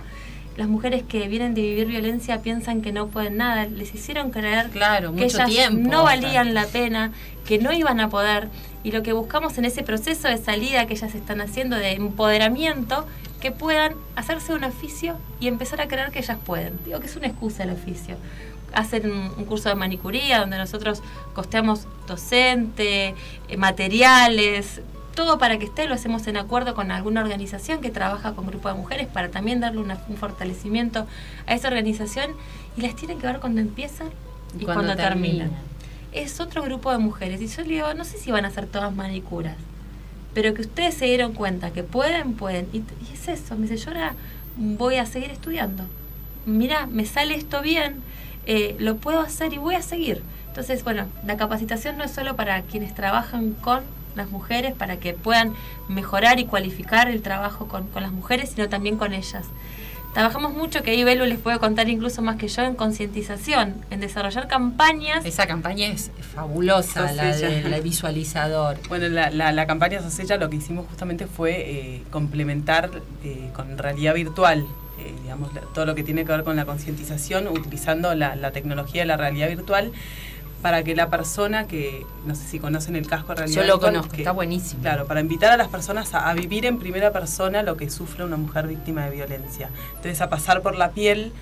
Las mujeres que vienen de vivir violencia piensan que no pueden nada, les hicieron creer Claro, que mucho ellas tiempo. no valían la pena, que no iban a poder. Y lo que buscamos en ese proceso de salida que ellas están haciendo, de empoderamiento, que puedan hacerse un oficio y empezar a creer que ellas pueden. Digo que es una excusa el oficio. Hacen un, curso de manicuría donde nosotros costeamos docente, eh, materiales, todo para que esté, lo hacemos en acuerdo con alguna organización que trabaja con grupo de mujeres para también darle una- un fortalecimiento a esa organización y les tienen que ver cuando empiezan y, cuando, terminan. Es otro grupo de mujeres y yo le digo, no sé si van a ser todas manicuras, pero que ustedes se dieron cuenta que pueden, pueden. Y, es eso, me dice, yo ahora voy a seguir estudiando. Mira, me sale esto bien, eh, lo puedo hacer y voy a seguir. Entonces, bueno, la capacitación no es solo para quienes trabajan con las mujeres, para que puedan mejorar y cualificar el trabajo con, con las mujeres, sino también con ellas. Trabajamos mucho, que ahí Belu les puede contar incluso más que yo, en concientización, en desarrollar campañas. Esa campaña es fabulosa, la del visualizador. Bueno, la, la, la campaña Sosella lo que hicimos justamente fue eh, complementar eh, con realidad virtual, eh, digamos, todo lo que tiene que ver con la concientización, utilizando la, la tecnología de la realidad virtual para que la persona que, no sé si conocen el casco realidad Yo lo conozco, que- está buenísimo. Claro, para invitar a las personas a, a vivir en primera persona lo que sufre una mujer víctima de violencia. Entonces, a pasar por la piel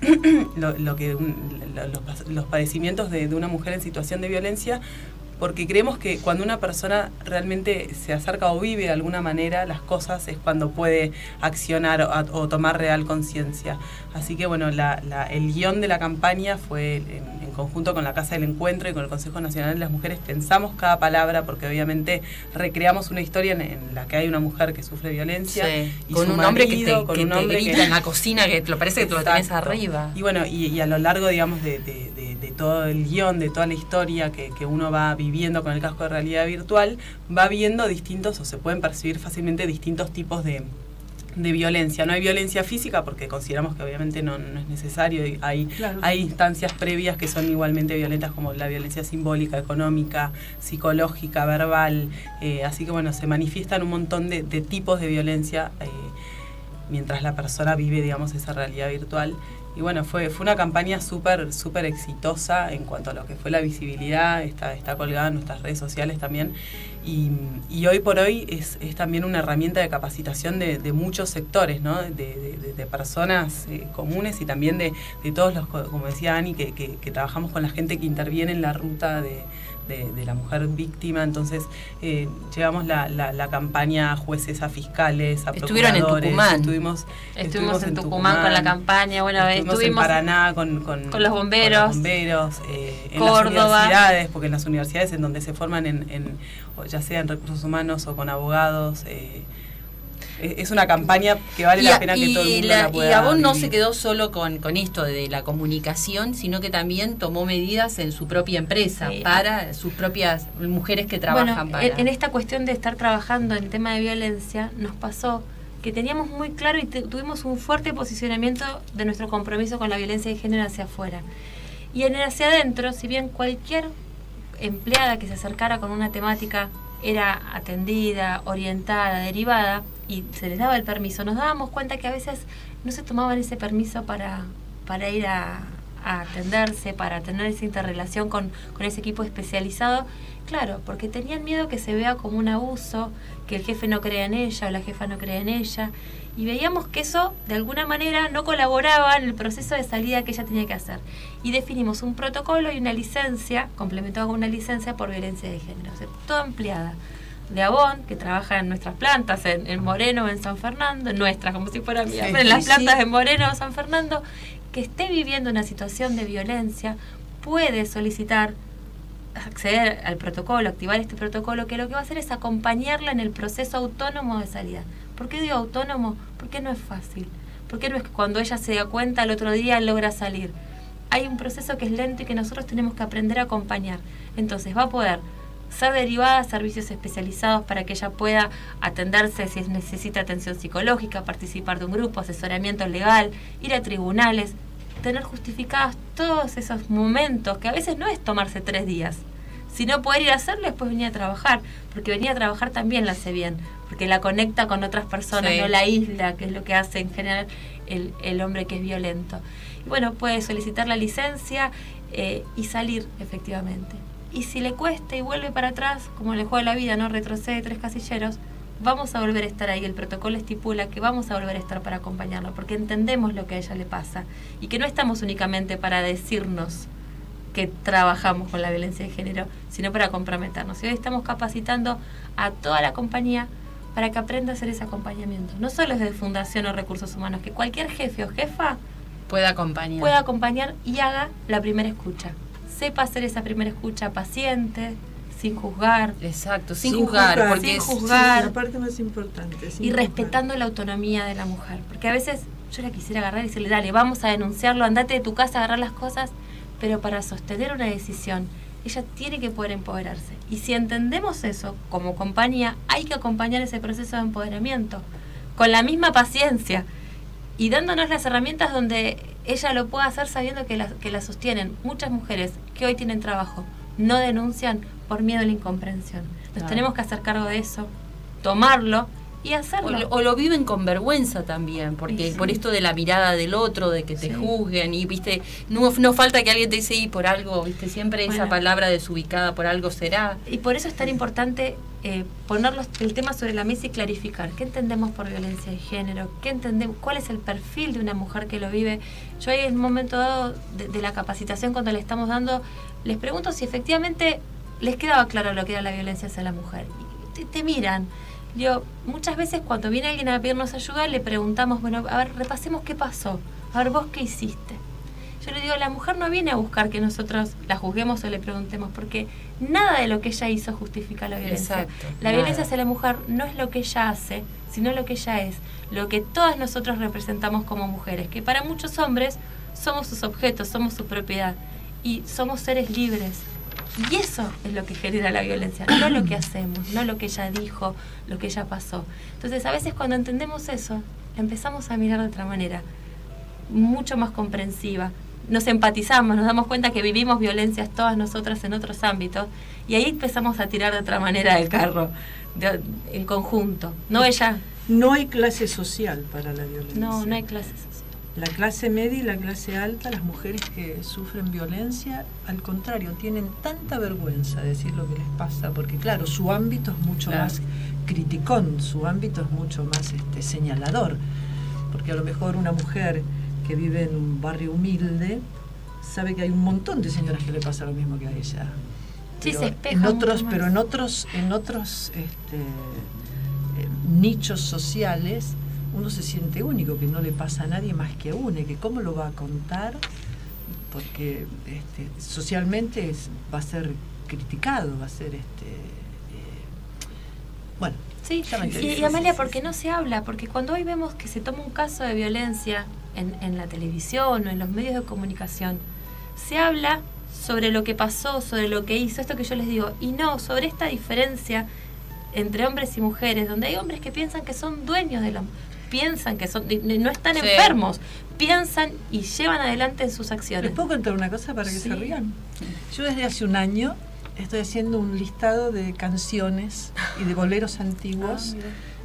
[CLEARS THROAT] lo, lo que lo- los, los padecimientos de, de una mujer en situación de violencia, porque creemos que cuando una persona realmente se acerca o vive de alguna manera las cosas es cuando puede accionar o, a- o tomar real conciencia. Así que bueno, la- la- el guion de la campaña fue en, en conjunto con la Casa del Encuentro y con el Consejo Nacional de las Mujeres, pensamos cada palabra porque obviamente recreamos una historia en, en la que hay una mujer que sufre violencia. Sí, y con un hombre que te, marido, con que un te hombre que- grita en la cocina, que te lo parece que te lo tenés arriba. Y bueno, y, y a lo largo, digamos, de, de- de- de todo el guion, de toda la historia que, que uno va viviendo con el casco de realidad virtual, va viendo distintos, o se pueden percibir fácilmente distintos tipos de, de violencia. No hay violencia física porque consideramos que obviamente no, no es necesario. y Hay, Claro. hay instancias previas que son igualmente violentas como la violencia simbólica, económica, psicológica, verbal. eh, así que bueno, se manifiestan un montón de, de tipos de violencia eh, mientras la persona vive, digamos, esa realidad virtual. Y bueno, fue, fue una campaña súper, súper exitosa en cuanto a lo que fue la visibilidad, está, está colgada en nuestras redes sociales también. Y, y hoy por hoy es, también una herramienta de capacitación de, de muchos sectores, ¿no? de, personas eh, comunes y también de, todos los, co- como decía Ani, que, que- que trabajamos con la gente que interviene en la ruta de, de- de la mujer víctima. Entonces, eh, llevamos la, la- la campaña a jueces, a fiscales, a Estuvieron en Tucumán. Estuvimos, Estuvimos en Tucumán con la campaña, bueno, estuvimos, estuvimos en Paraná con, con, con los bomberos. con los bomberos, eh, en las universidades, porque en las universidades en donde se forman, en, en- ya sea en recursos humanos o con abogados, eh, es una campaña que vale Y, la pena que y todo el mundo la- la y pueda Avon no se quedó solo con, con esto de la comunicación, sino que también tomó medidas en su propia empresa Sí. para sus propias mujeres que trabajan bueno, para. en, en esta cuestión de estar trabajando en tema de violencia, nos pasó que teníamos muy claro y te- tuvimos un fuerte posicionamiento de nuestro compromiso con la violencia de género hacia afuera. Y en el hacia adentro, si bien cualquier empleada que se acercara con una temática era atendida, orientada, derivada, y se les daba el permiso, nos dábamos cuenta que a veces no se tomaban ese permiso para, para ir a, atenderse, para tener esa interrelación con, con ese equipo especializado. Claro, porque tenían miedo que se vea como un abuso, que el jefe no crea en ella o la jefa no crea en ella. Y veíamos que eso, de alguna manera, no colaboraba en el proceso de salida que ella tenía que hacer. Y definimos un protocolo y una licencia, complementado con una licencia por violencia de género. O sea, toda empleada de Avon, que trabaja en nuestras plantas, en, en Moreno o en San Fernando, en nuestras, como si fuera mía, Sí, en las sí, plantas sí. de Moreno o San Fernando, que esté viviendo una situación de violencia, puede solicitar acceder al protocolo, activar este protocolo, que lo que va a hacer es acompañarla en el proceso autónomo de salida. ¿Por qué digo autónomo? Porque no es fácil. Porque no es que cuando ella se da cuenta al otro día logra salir. Hay un proceso que es lento y que nosotros tenemos que aprender a acompañar. Entonces va a poder ser derivada a servicios especializados para que ella pueda atenderse si es- necesita atención psicológica, participar de un grupo, asesoramiento legal, ir a tribunales, tener justificados todos esos momentos, que a veces no es tomarse tres días, sino poder ir a hacerlo después venir a trabajar, porque venir a trabajar también la hace bien, porque la conecta con otras personas, Sí. no la isla, que es lo que hace en general el, el hombre que es violento. Y bueno, puede solicitar la licencia eh, y salir efectivamente. Y si le cuesta y vuelve para atrás, como le juega la vida, no retrocede tres casilleros, vamos a volver a estar ahí. El protocolo estipula que vamos a volver a estar para acompañarlo, porque entendemos lo que a ella le pasa y que no estamos únicamente para decirnos que trabajamos con la violencia de género, sino para comprometernos. Y hoy estamos capacitando a toda la compañía para que aprenda a hacer ese acompañamiento. No solo desde Fundación o Recursos Humanos, que cualquier jefe o jefa puede acompañar. pueda acompañar y haga la primera escucha. Sepa hacer esa primera escucha paciente, sin juzgar Exacto, sin, Sin juzgar, juzgar. porque Sin es- juzgar. La parte más importante. sin y juzgar. respetando la autonomía de la mujer. Porque a veces yo la quisiera agarrar y decirle, dale, vamos a denunciarlo, andate de tu casa a agarrar las cosas, pero para sostener una decisión, ella tiene que poder empoderarse. Y si entendemos eso como compañía, hay que acompañar ese proceso de empoderamiento con la misma paciencia y dándonos las herramientas donde ella lo pueda hacer sabiendo que la, que la sostienen. Muchas mujeres que hoy tienen trabajo no denuncian por miedo a la incomprensión. Nos Claro. tenemos que hacer cargo de eso, tomarlo y O hacerlo. lo, o lo viven con vergüenza también, porque sí. por esto de la mirada del otro, de que te Sí. juzguen, y viste, no, no falta que alguien te dice, y por algo, viste, siempre esa Bueno. palabra desubicada, por algo será. Y por eso es tan importante eh, poner los- el tema sobre la mesa y clarificar qué entendemos por violencia de género, qué entendemos, cuál es el perfil de una mujer que lo vive. Yo ahí en un momento dado de, de la capacitación cuando le estamos dando, les pregunto si efectivamente les quedaba claro lo que era la violencia hacia la mujer. Y te, te miran. Digo, muchas veces cuando viene alguien a pedirnos ayuda le preguntamos, bueno, a ver, repasemos qué pasó. A ver, vos qué hiciste. Yo le digo, la mujer no viene a buscar que nosotros la juzguemos o le preguntemos, porque nada de lo que ella hizo justifica la violencia. Exacto, la nada. violencia hacia la mujer no es lo que ella hace, sino lo que ella es, lo que todas nosotros representamos como mujeres, que para muchos hombres somos sus objetos, somos su propiedad y somos seres libres. Y eso es lo que genera la violencia, no lo que hacemos, no lo que ella dijo, lo que ella pasó. Entonces, a veces cuando entendemos eso, empezamos a mirar de otra manera, mucho más comprensiva. Nos empatizamos, nos damos cuenta que vivimos violencias todas nosotras en otros ámbitos y ahí empezamos a tirar de otra manera el carro, de- en conjunto. No ella, No hay clase social para la violencia. no, no hay clases. La clase media y la clase alta, las mujeres que sufren violencia, al contrario, tienen tanta vergüenza de decir lo que les pasa, porque claro, su ámbito es mucho Claro. más criticón, su ámbito es mucho más este, señalador, porque a lo mejor una mujer que vive en un barrio humilde sabe que hay un montón de señoras que le pasa lo mismo que a ella. Sí, Pero se espeja en otros, pero en otros, en otros este, eh, nichos sociales uno se siente único, que no le pasa a nadie más que a uno, y que cómo lo va a contar, porque este, socialmente es- va a ser criticado, va a ser este eh, bueno, Sí, y, y Amalia, porque no se habla? Porque cuando hoy vemos que se toma un caso de violencia en, en la televisión o en los medios de comunicación, se habla sobre lo que pasó, sobre lo que hizo, esto que yo les digo, y no sobre esta diferencia entre hombres y mujeres, donde hay hombres que piensan que son dueños de la... piensan que son, no están Sí. enfermos, piensan y llevan adelante sus ¿les acciones. puedo contar una cosa para que Sí. se rían? Yo desde hace un año estoy haciendo un listado de canciones y de boleros antiguos.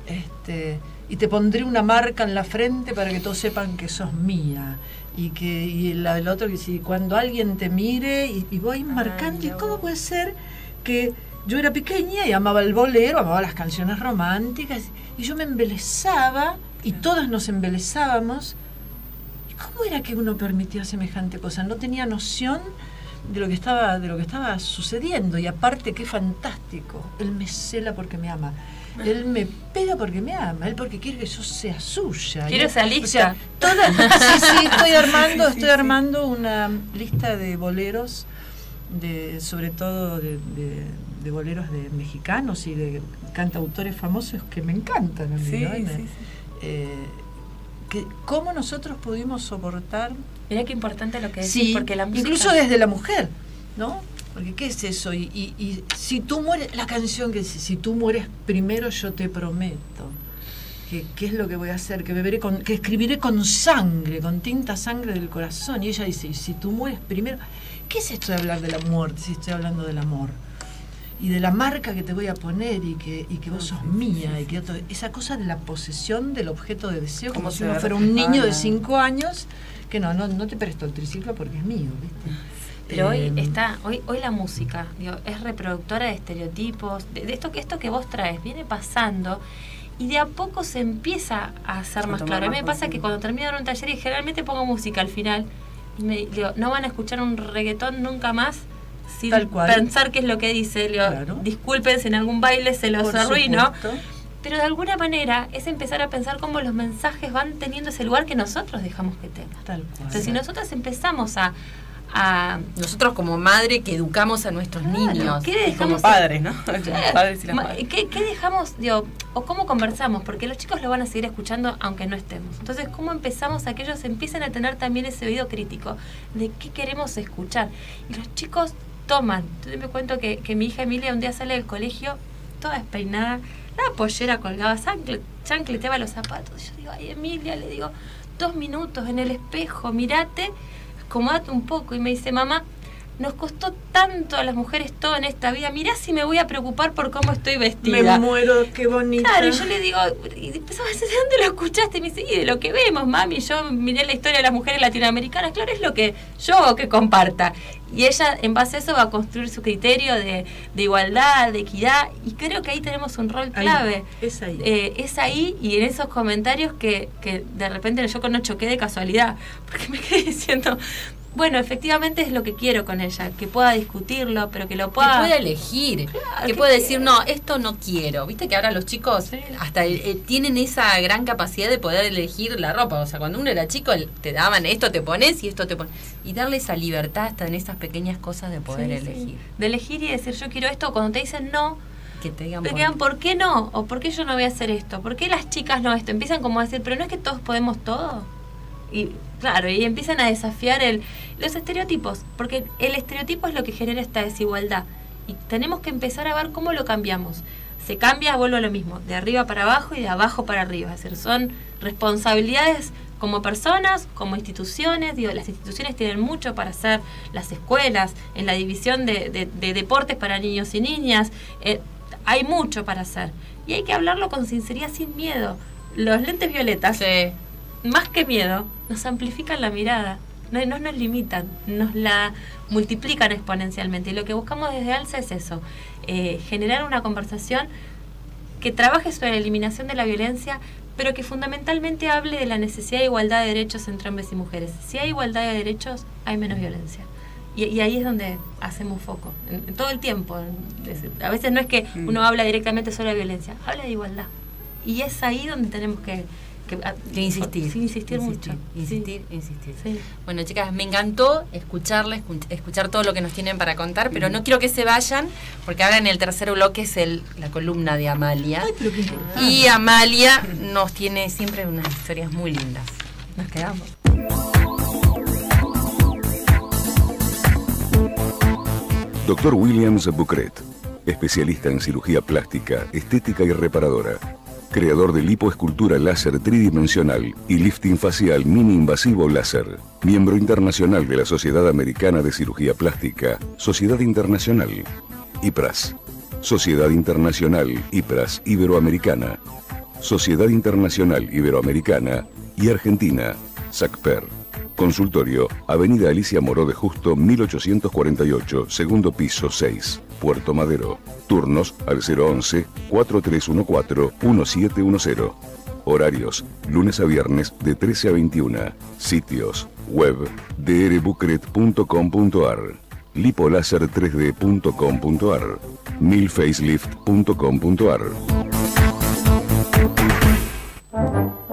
este, y te pondré una marca en la frente para que todos sepan que sos mía. Y que y la, el otro que si cuando alguien te mire y, y voy marcando, ¿y cómo puede ser que yo era pequeña y amaba el bolero, amaba las canciones románticas, y yo me embelezaba, y todas nos embelezábamos? ¿Y cómo era que uno permitía semejante cosa? No tenía noción de lo que estaba de lo que estaba sucediendo y aparte qué fantástico él me cela porque me ama él me pega porque me ama él porque quiere que yo sea suya Quiero esa o lista. sea, toda- [LAUGHS] sí sí estoy armando estoy armando una lista de boleros de sobre todo de, de- de boleros de mexicanos y de cantautores famosos que me encantan a mí, ¿no? Y me- sí, sí. Eh, que cómo nosotros pudimos soportar Mirá qué importante lo que decís, Sí, porque la música... incluso desde la mujer, ¿no? Porque ¿qué es eso? Y, y- y si tú mueres, la canción que dice, si tú mueres primero yo te prometo, que qué es lo que voy a hacer, que beberé con, que escribiré con sangre, con tinta sangre del corazón. Y ella dice, y si tú mueres primero, ¿qué es esto de hablar de la muerte si estoy hablando del amor? Y de la marca que te voy a poner y que, y que vos sos mía, y que otro- esa cosa de la posesión del objeto de deseo, como si uno fuera un niño de cinco años, que no, no, no te presto el triciclo porque es mío, ¿viste? Pero hoy Eh, está, hoy, hoy la música digo, es reproductora de estereotipos, de, de esto que esto que vos traes viene pasando y de a poco se empieza a hacer A más claro. A mí me pasa que cuando termino de un taller y generalmente pongo música al final y me digo, no van a escuchar un reggaetón nunca más sin Tal cual. pensar qué es lo que dice. Le digo, Claro. disculpen si en algún baile se los por arruino. supuesto. Pero de alguna manera es empezar a pensar cómo los mensajes van teniendo ese lugar que nosotros dejamos que tenga. Tal cual. Entonces, si nosotros empezamos a, a Nosotros como madre que educamos a nuestros Claro, niños. ¿qué Y como padres, ¿no? Padres y las Ma- madres. ¿Qué, qué dejamos, digo, o cómo conversamos? Porque los chicos lo van a seguir escuchando aunque no estemos. Entonces, ¿cómo empezamos a que ellos empiecen a tener también ese oído crítico de qué queremos escuchar? Y los chicos toman. Yo me cuento que, que mi hija Emilia un día sale del colegio toda despeinada, la pollera colgaba, chancle- chancleteaba los zapatos. Yo digo, ay Emilia, le digo, dos minutos en el espejo, mirate, acomodate un poco. Y me dice, mamá, nos costó tanto a las mujeres todo en esta vida. Mirá si me voy a preocupar por cómo estoy vestida. Me muero, qué bonita. Claro, yo le digo, y empezaba ¿de dónde lo escuchaste? Y me dice, y de lo que vemos, mami. Yo miré la historia de las mujeres latinoamericanas, claro, es lo que yo que comparta. Y ella, en base a eso, va a construir su criterio de, de igualdad, de equidad, y creo que ahí tenemos un rol Ahí, clave. es ahí. Eh, es ahí y en esos comentarios que, que de repente yo no choqué de casualidad, porque me quedé diciendo, bueno, efectivamente es lo que quiero con ella, que pueda discutirlo, pero que lo Que pueda... pueda elegir, que que pueda decir, no, esto no quiero. Viste que ahora los chicos Sí. hasta eh, tienen esa gran capacidad de poder elegir la ropa. O sea, cuando uno era chico, te daban esto te pones y esto te pones. Y darle esa libertad hasta en esas pequeñas cosas de poder Sí, sí. elegir. De elegir y decir yo quiero esto, cuando te dicen no, Que te digan, te ¿por qué no? ¿O por qué yo no voy a hacer esto? ¿Por qué las chicas no esto? Empiezan como a decir, pero no es que todos podemos todo. Y claro, y empiezan a desafiar el, los estereotipos, porque el estereotipo es lo que genera esta desigualdad. Y tenemos que empezar a ver cómo lo cambiamos. Se cambia, vuelvo a lo mismo, de arriba para abajo y de abajo para arriba. Es decir, son responsabilidades como personas, como instituciones, digo, las instituciones tienen mucho para hacer, las escuelas, en la división de, de- de deportes para niños y niñas, eh, hay mucho para hacer. Y hay que hablarlo con sinceridad, sin miedo. Los lentes violetas, Sí. Más que miedo, nos amplifican la mirada, no, no nos limitan, nos la multiplican exponencialmente. Y lo que buscamos desde ALSA es eso, eh, generar una conversación que trabaje sobre la eliminación de la violencia, pero que fundamentalmente hable de la necesidad de igualdad de derechos entre hombres y mujeres. Si hay igualdad de derechos, hay menos violencia. Y, y ahí es donde hacemos foco, en, en todo el tiempo. A veces no es que Mm. uno habla directamente sobre la violencia, habla de igualdad. Y es ahí donde tenemos que, que, Que insistir. Sí, insistir, mucho. Insistir, insistir. Sí. Bueno, chicas, me encantó escucharles, escu- escuchar todo lo que nos tienen para contar, pero no quiero que se vayan, porque ahora en el tercer bloque es el, la columna de Amalia. Ay, pero qué. Y Amalia nos tiene siempre unas historias muy lindas. Nos quedamos. Dr. Williams Bucret, especialista en cirugía plástica, estética y reparadora. Creador de lipoescultura láser tridimensional y lifting facial mini invasivo láser. Miembro internacional de la Sociedad Americana de Cirugía Plástica, Sociedad Internacional, IPRAS. Sociedad Internacional IPRAS Iberoamericana. Sociedad Internacional Iberoamericana y Argentina, SACPER. Consultorio, Avenida Alicia Moró de Justo, 1848, segundo piso 6, Puerto Madero. Turnos al 011-4314-1710. Horarios, lunes a viernes de 13 a 21. Sitios, web, drbucret.com.ar, lipolaser3d.com.ar, milfacelift.com.ar.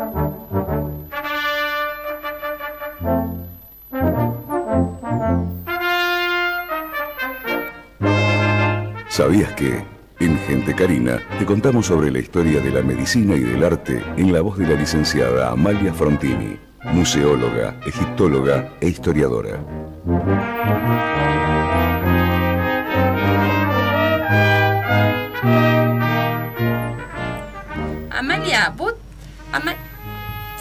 ¿Sabías que? En Gente Carina te contamos sobre la historia de la medicina y del arte en la voz de la licenciada Amalia Frontini, museóloga, egiptóloga e historiadora. Amalia, vos...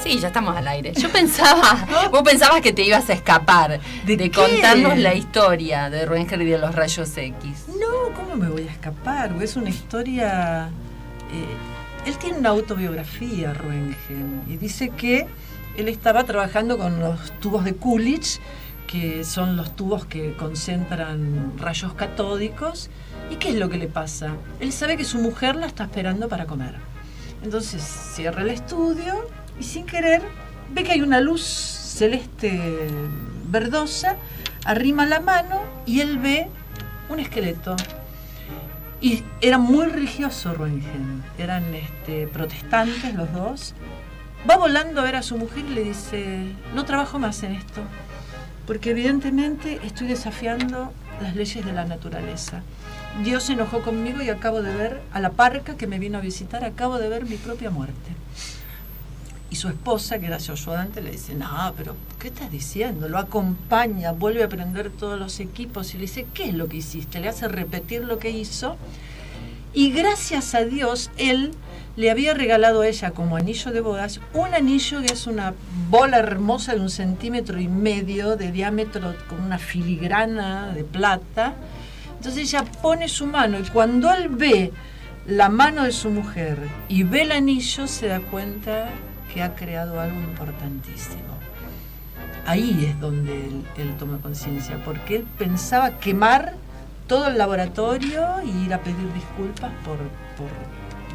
Sí, ya estamos al aire. Yo pensaba, [LAUGHS] vos pensabas que te ibas a escapar de, contarnos la historia de Ruenger y de los rayos X. No, ¿cómo me voy a escapar? Es una historia... eh, él tiene una autobiografía, Roentgen, y dice que él estaba trabajando con los tubos de Coolidge, que son los tubos que concentran rayos catódicos. ¿Y qué es lo que le pasa? Él sabe que su mujer la está esperando para comer. Entonces cierra el estudio y sin querer ve que hay una luz celeste verdosa, arrima la mano y él ve un esqueleto. Y era muy religioso Roentgen, eran este, protestantes los dos. Va volando a ver a su mujer y le dice, no trabajo más en esto, porque evidentemente estoy desafiando las leyes de la naturaleza. Dios se enojó conmigo y acabo de ver a la parca que me vino a visitar, acabo de ver mi propia muerte. Y su esposa, que era su ayudante, le dice, no, pero ¿qué estás diciendo? Lo acompaña, vuelve a prender todos los equipos y le dice, ¿qué es lo que hiciste? Le hace repetir lo que hizo. Y gracias a Dios, él le había regalado a ella como anillo de bodas un anillo que es una bola hermosa de un centímetro y medio de diámetro con una filigrana de plata. Entonces ella pone su mano y cuando él ve la mano de su mujer y ve el anillo se da cuenta que ha creado algo importantísimo. Ahí es donde él, él toma conciencia, porque él pensaba quemar todo el laboratorio y ir a pedir disculpas por, por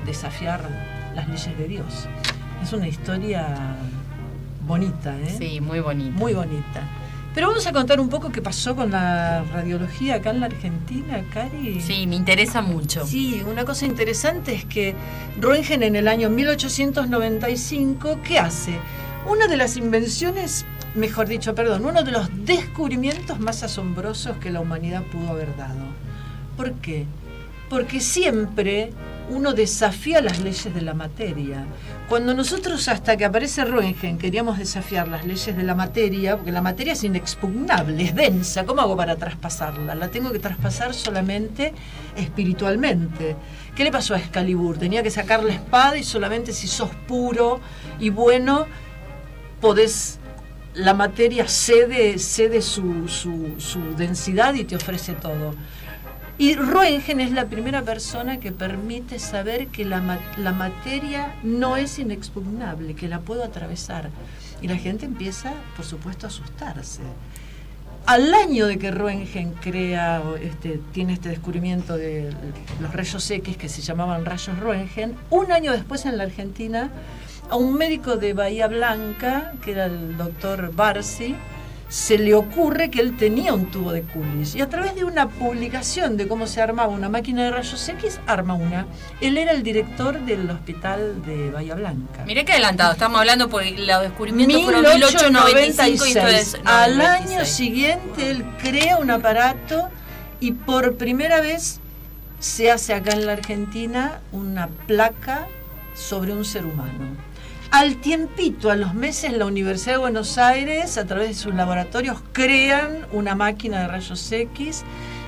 desafiar las leyes de Dios. Es una historia bonita, ¿eh? Sí, muy bonito. Muy bonita. Pero vamos a contar un poco qué pasó con la radiología acá en la Argentina, Cari. Sí, me interesa mucho. Sí, una cosa interesante es que Roentgen en el año 1895, ¿qué hace? Una de las invenciones, mejor dicho, perdón, uno de los descubrimientos más asombrosos que la humanidad pudo haber dado. ¿Por qué? Porque siempre uno desafía las leyes de la materia. Cuando nosotros, hasta que aparece Röntgen, queríamos desafiar las leyes de la materia, porque la materia es inexpugnable, es densa, ¿cómo hago para traspasarla? La tengo que traspasar solamente espiritualmente. ¿Qué le pasó a Excalibur? Tenía que sacar la espada y solamente si sos puro y bueno, podés la materia cede, cede su densidad y te ofrece todo. Y Röntgen es la primera persona que permite saber que la, la materia no es inexpugnable, que la puedo atravesar. Y la gente empieza, por supuesto, a asustarse. Al año de que Röntgen crea, este, tiene este descubrimiento de los rayos X que se llamaban rayos Röntgen, un año después en la Argentina, a un médico de Bahía Blanca, que era el doctor Barsi, se le ocurre que él tenía un tubo de Coolidge y a través de una publicación de cómo se armaba una máquina de rayos X, arma una. Él era el director del hospital de Bahía Blanca. Miré que adelantado, estamos hablando porque los descubrimientos fueron 1895 y esto es Al 96. año siguiente él crea un aparato y por primera vez se hace acá en la Argentina una placa sobre un ser humano. Al tiempito, a los meses, la Universidad de Buenos Aires, a través de sus laboratorios, crean una máquina de rayos X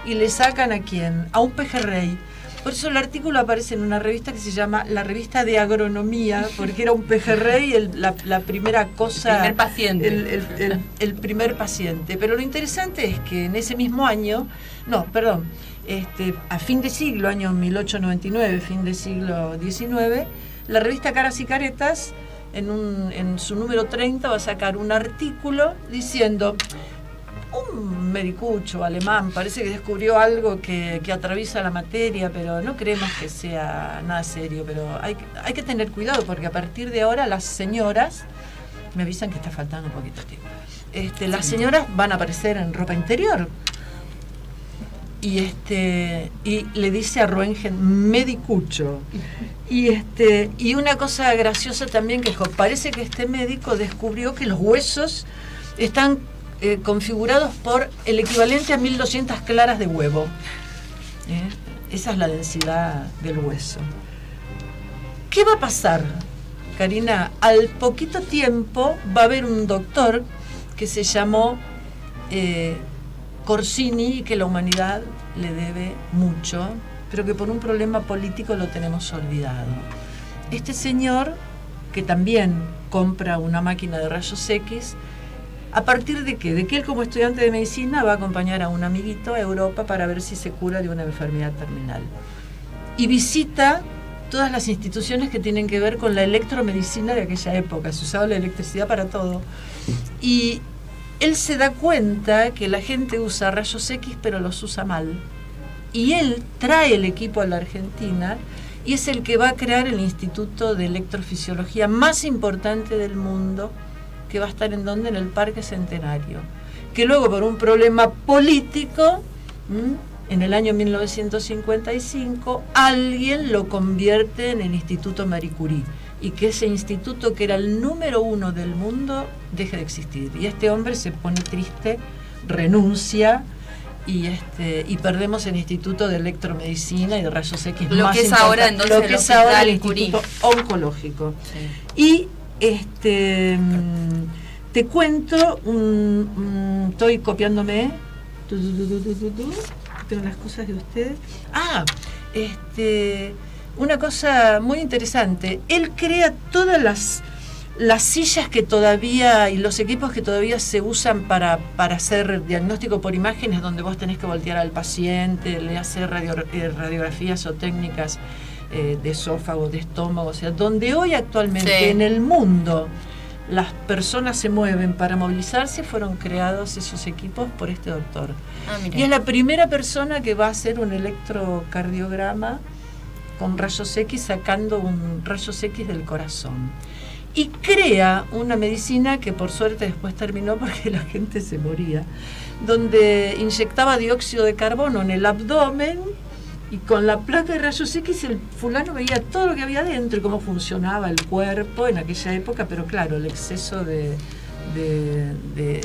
y le sacan a quién? A un pejerrey. Por eso el artículo aparece en una revista que se llama la revista de agronomía, porque era un pejerrey el- la, la primera cosa. El primer paciente. el- el- el- el primer paciente. Pero lo interesante es que en ese mismo año, no, perdón, este, a fin de siglo, año 1899, fin de siglo XIX, la revista Caras y Caretas, en, un- en su número 30, va a sacar un artículo diciendo un medicucho alemán parece que descubrió algo que, que atraviesa la materia, pero no creemos que sea nada serio. Pero hay, que- hay que tener cuidado porque a partir de ahora las señoras, me avisan que está faltando un poquito de tiempo, este, las señoras van a aparecer en ropa interior. Y, este, y le dice a Röntgen, medicucho. Y, este, y una cosa graciosa también que parece que este médico descubrió que los huesos están eh, configurados por el equivalente a 1200 claras de huevo. ¿Eh? Esa es la densidad del hueso. ¿Qué va a pasar, Karina? Al poquito tiempo va a haber un doctor que se llamó eh, Corsini que la humanidad le debe mucho, pero que por un problema político lo tenemos olvidado. Este señor, que también compra una máquina de rayos X, ¿A partir de qué? De que él como estudiante de medicina va a acompañar a un amiguito a Europa para ver si se cura de una enfermedad terminal. Y visita todas las instituciones que tienen que ver con la electromedicina de aquella época. Se usaba la electricidad para todo. Y él se da cuenta que la gente usa rayos X pero los usa mal. Y él trae el equipo a la Argentina y es el que va a crear el Instituto de Electrofisiología más importante del mundo que va a estar en donde? En el Parque Centenario. Que luego por un problema político, en el año 1955, alguien lo convierte en el Instituto Marie Curie y que ese instituto que era el número uno del mundo deje de existir. Y este hombre se pone triste, renuncia y este y perdemos el Instituto de Electromedicina y de Rayos X Lo más que es ahora, entonces, lo que es ahora el. Instituto Oncológico. Y este mm, te cuento, estoy copiándome. Tengo las cosas de ustedes. Ah, este, una cosa muy interesante. Él crea todas las, las sillas que todavía y los equipos que todavía se usan para, para hacer diagnóstico por imágenes, donde vos tenés que voltear al paciente, le hacer radio- eh, radiografías o técnicas eh, de esófago, de estómago, o sea, donde hoy actualmente Sí. en el mundo las personas se mueven para movilizarse, fueron creados esos equipos por este doctor. Ah. Y es la primera persona que va a hacer un electrocardiograma con rayos X sacando un rayos X del corazón. Y crea una medicina que por suerte después terminó porque la gente se moría, donde inyectaba dióxido de carbono en el abdomen y con la placa de rayos X el fulano veía todo lo que había dentro y cómo funcionaba el cuerpo en aquella época, pero claro, el exceso de, de- de-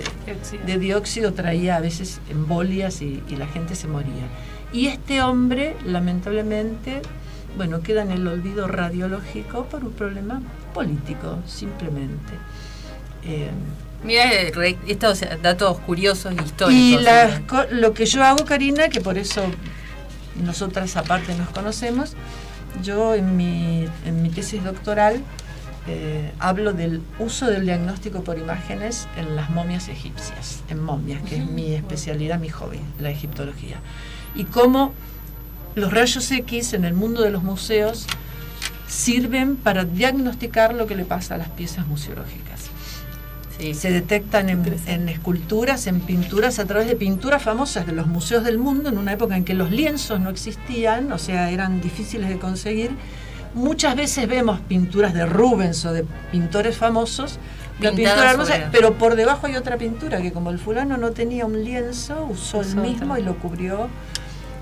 de dióxido traía a veces embolias y, y la gente se moría. Y este hombre, lamentablemente, bueno, queda en el olvido radiológico por un problema político, simplemente. Eh, Mira eh, estos datos curiosos e históricos. y lo que yo hago, Karina, que por eso nosotras aparte nos conocemos, yo en mi, en mi tesis doctoral eh, hablo del uso del diagnóstico por imágenes en las momias egipcias, en momias, que es mi especialidad, mi hobby, la egiptología. Y cómo los rayos X en el mundo de los museos sirven para diagnosticar lo que le pasa a las piezas museológicas Sí. se detectan en, en esculturas, en pinturas, a través de pinturas famosas de los museos del mundo, en una época en que los lienzos no existían, o sea, eran difíciles de conseguir. Muchas veces vemos pinturas de Rubens o de pintores famosos, la Pintadas pintura hermosa, sobre- pero por debajo hay otra pintura que como el fulano no tenía un lienzo, usó el mismo otra. y lo cubrió.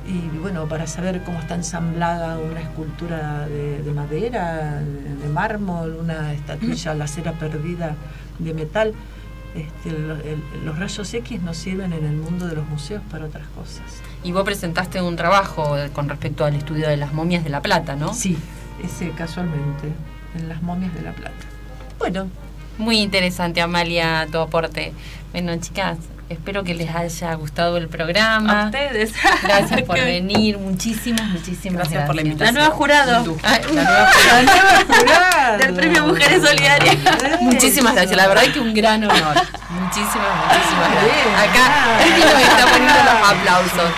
Y bueno, para saber cómo está ensamblada una escultura de, de madera, de, de mármol, una estatuilla, la cera perdida de metal, este, el- los rayos X nos sirven en el mundo de los museos para otras cosas. Y vos presentaste un trabajo eh, con respecto al estudio de las momias de La Plata, ¿no? Sí, ese casualmente, en las momias de la plata. Bueno, Muy interesante, Amalia, tu aporte. Bueno, chicas, espero que les haya gustado el A programa. ustedes. Gracias por [LAUGHS] venir, muchísimas, muchísimas Gracias por la La invitación. nueva jurado Ah, la nueva- jurado. [LAUGHS] del Premio Mujeres Solidarias. Muchísimas gracias, la verdad que un gran honor. Muchísimas, muchísimas gracias. Acá nos está poniendo los aplausos.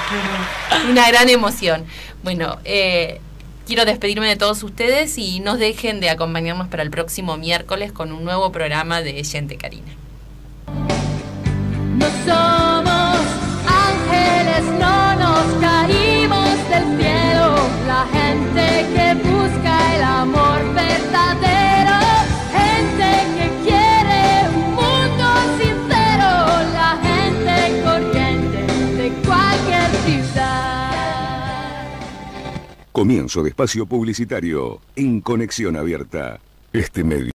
Una gran emoción. Bueno, eh, quiero despedirme de todos ustedes y no dejen de acompañarnos para el próximo miércoles con un nuevo programa de Gente Karina. Comienzo de espacio publicitario en Conexión Abierta. Este medio.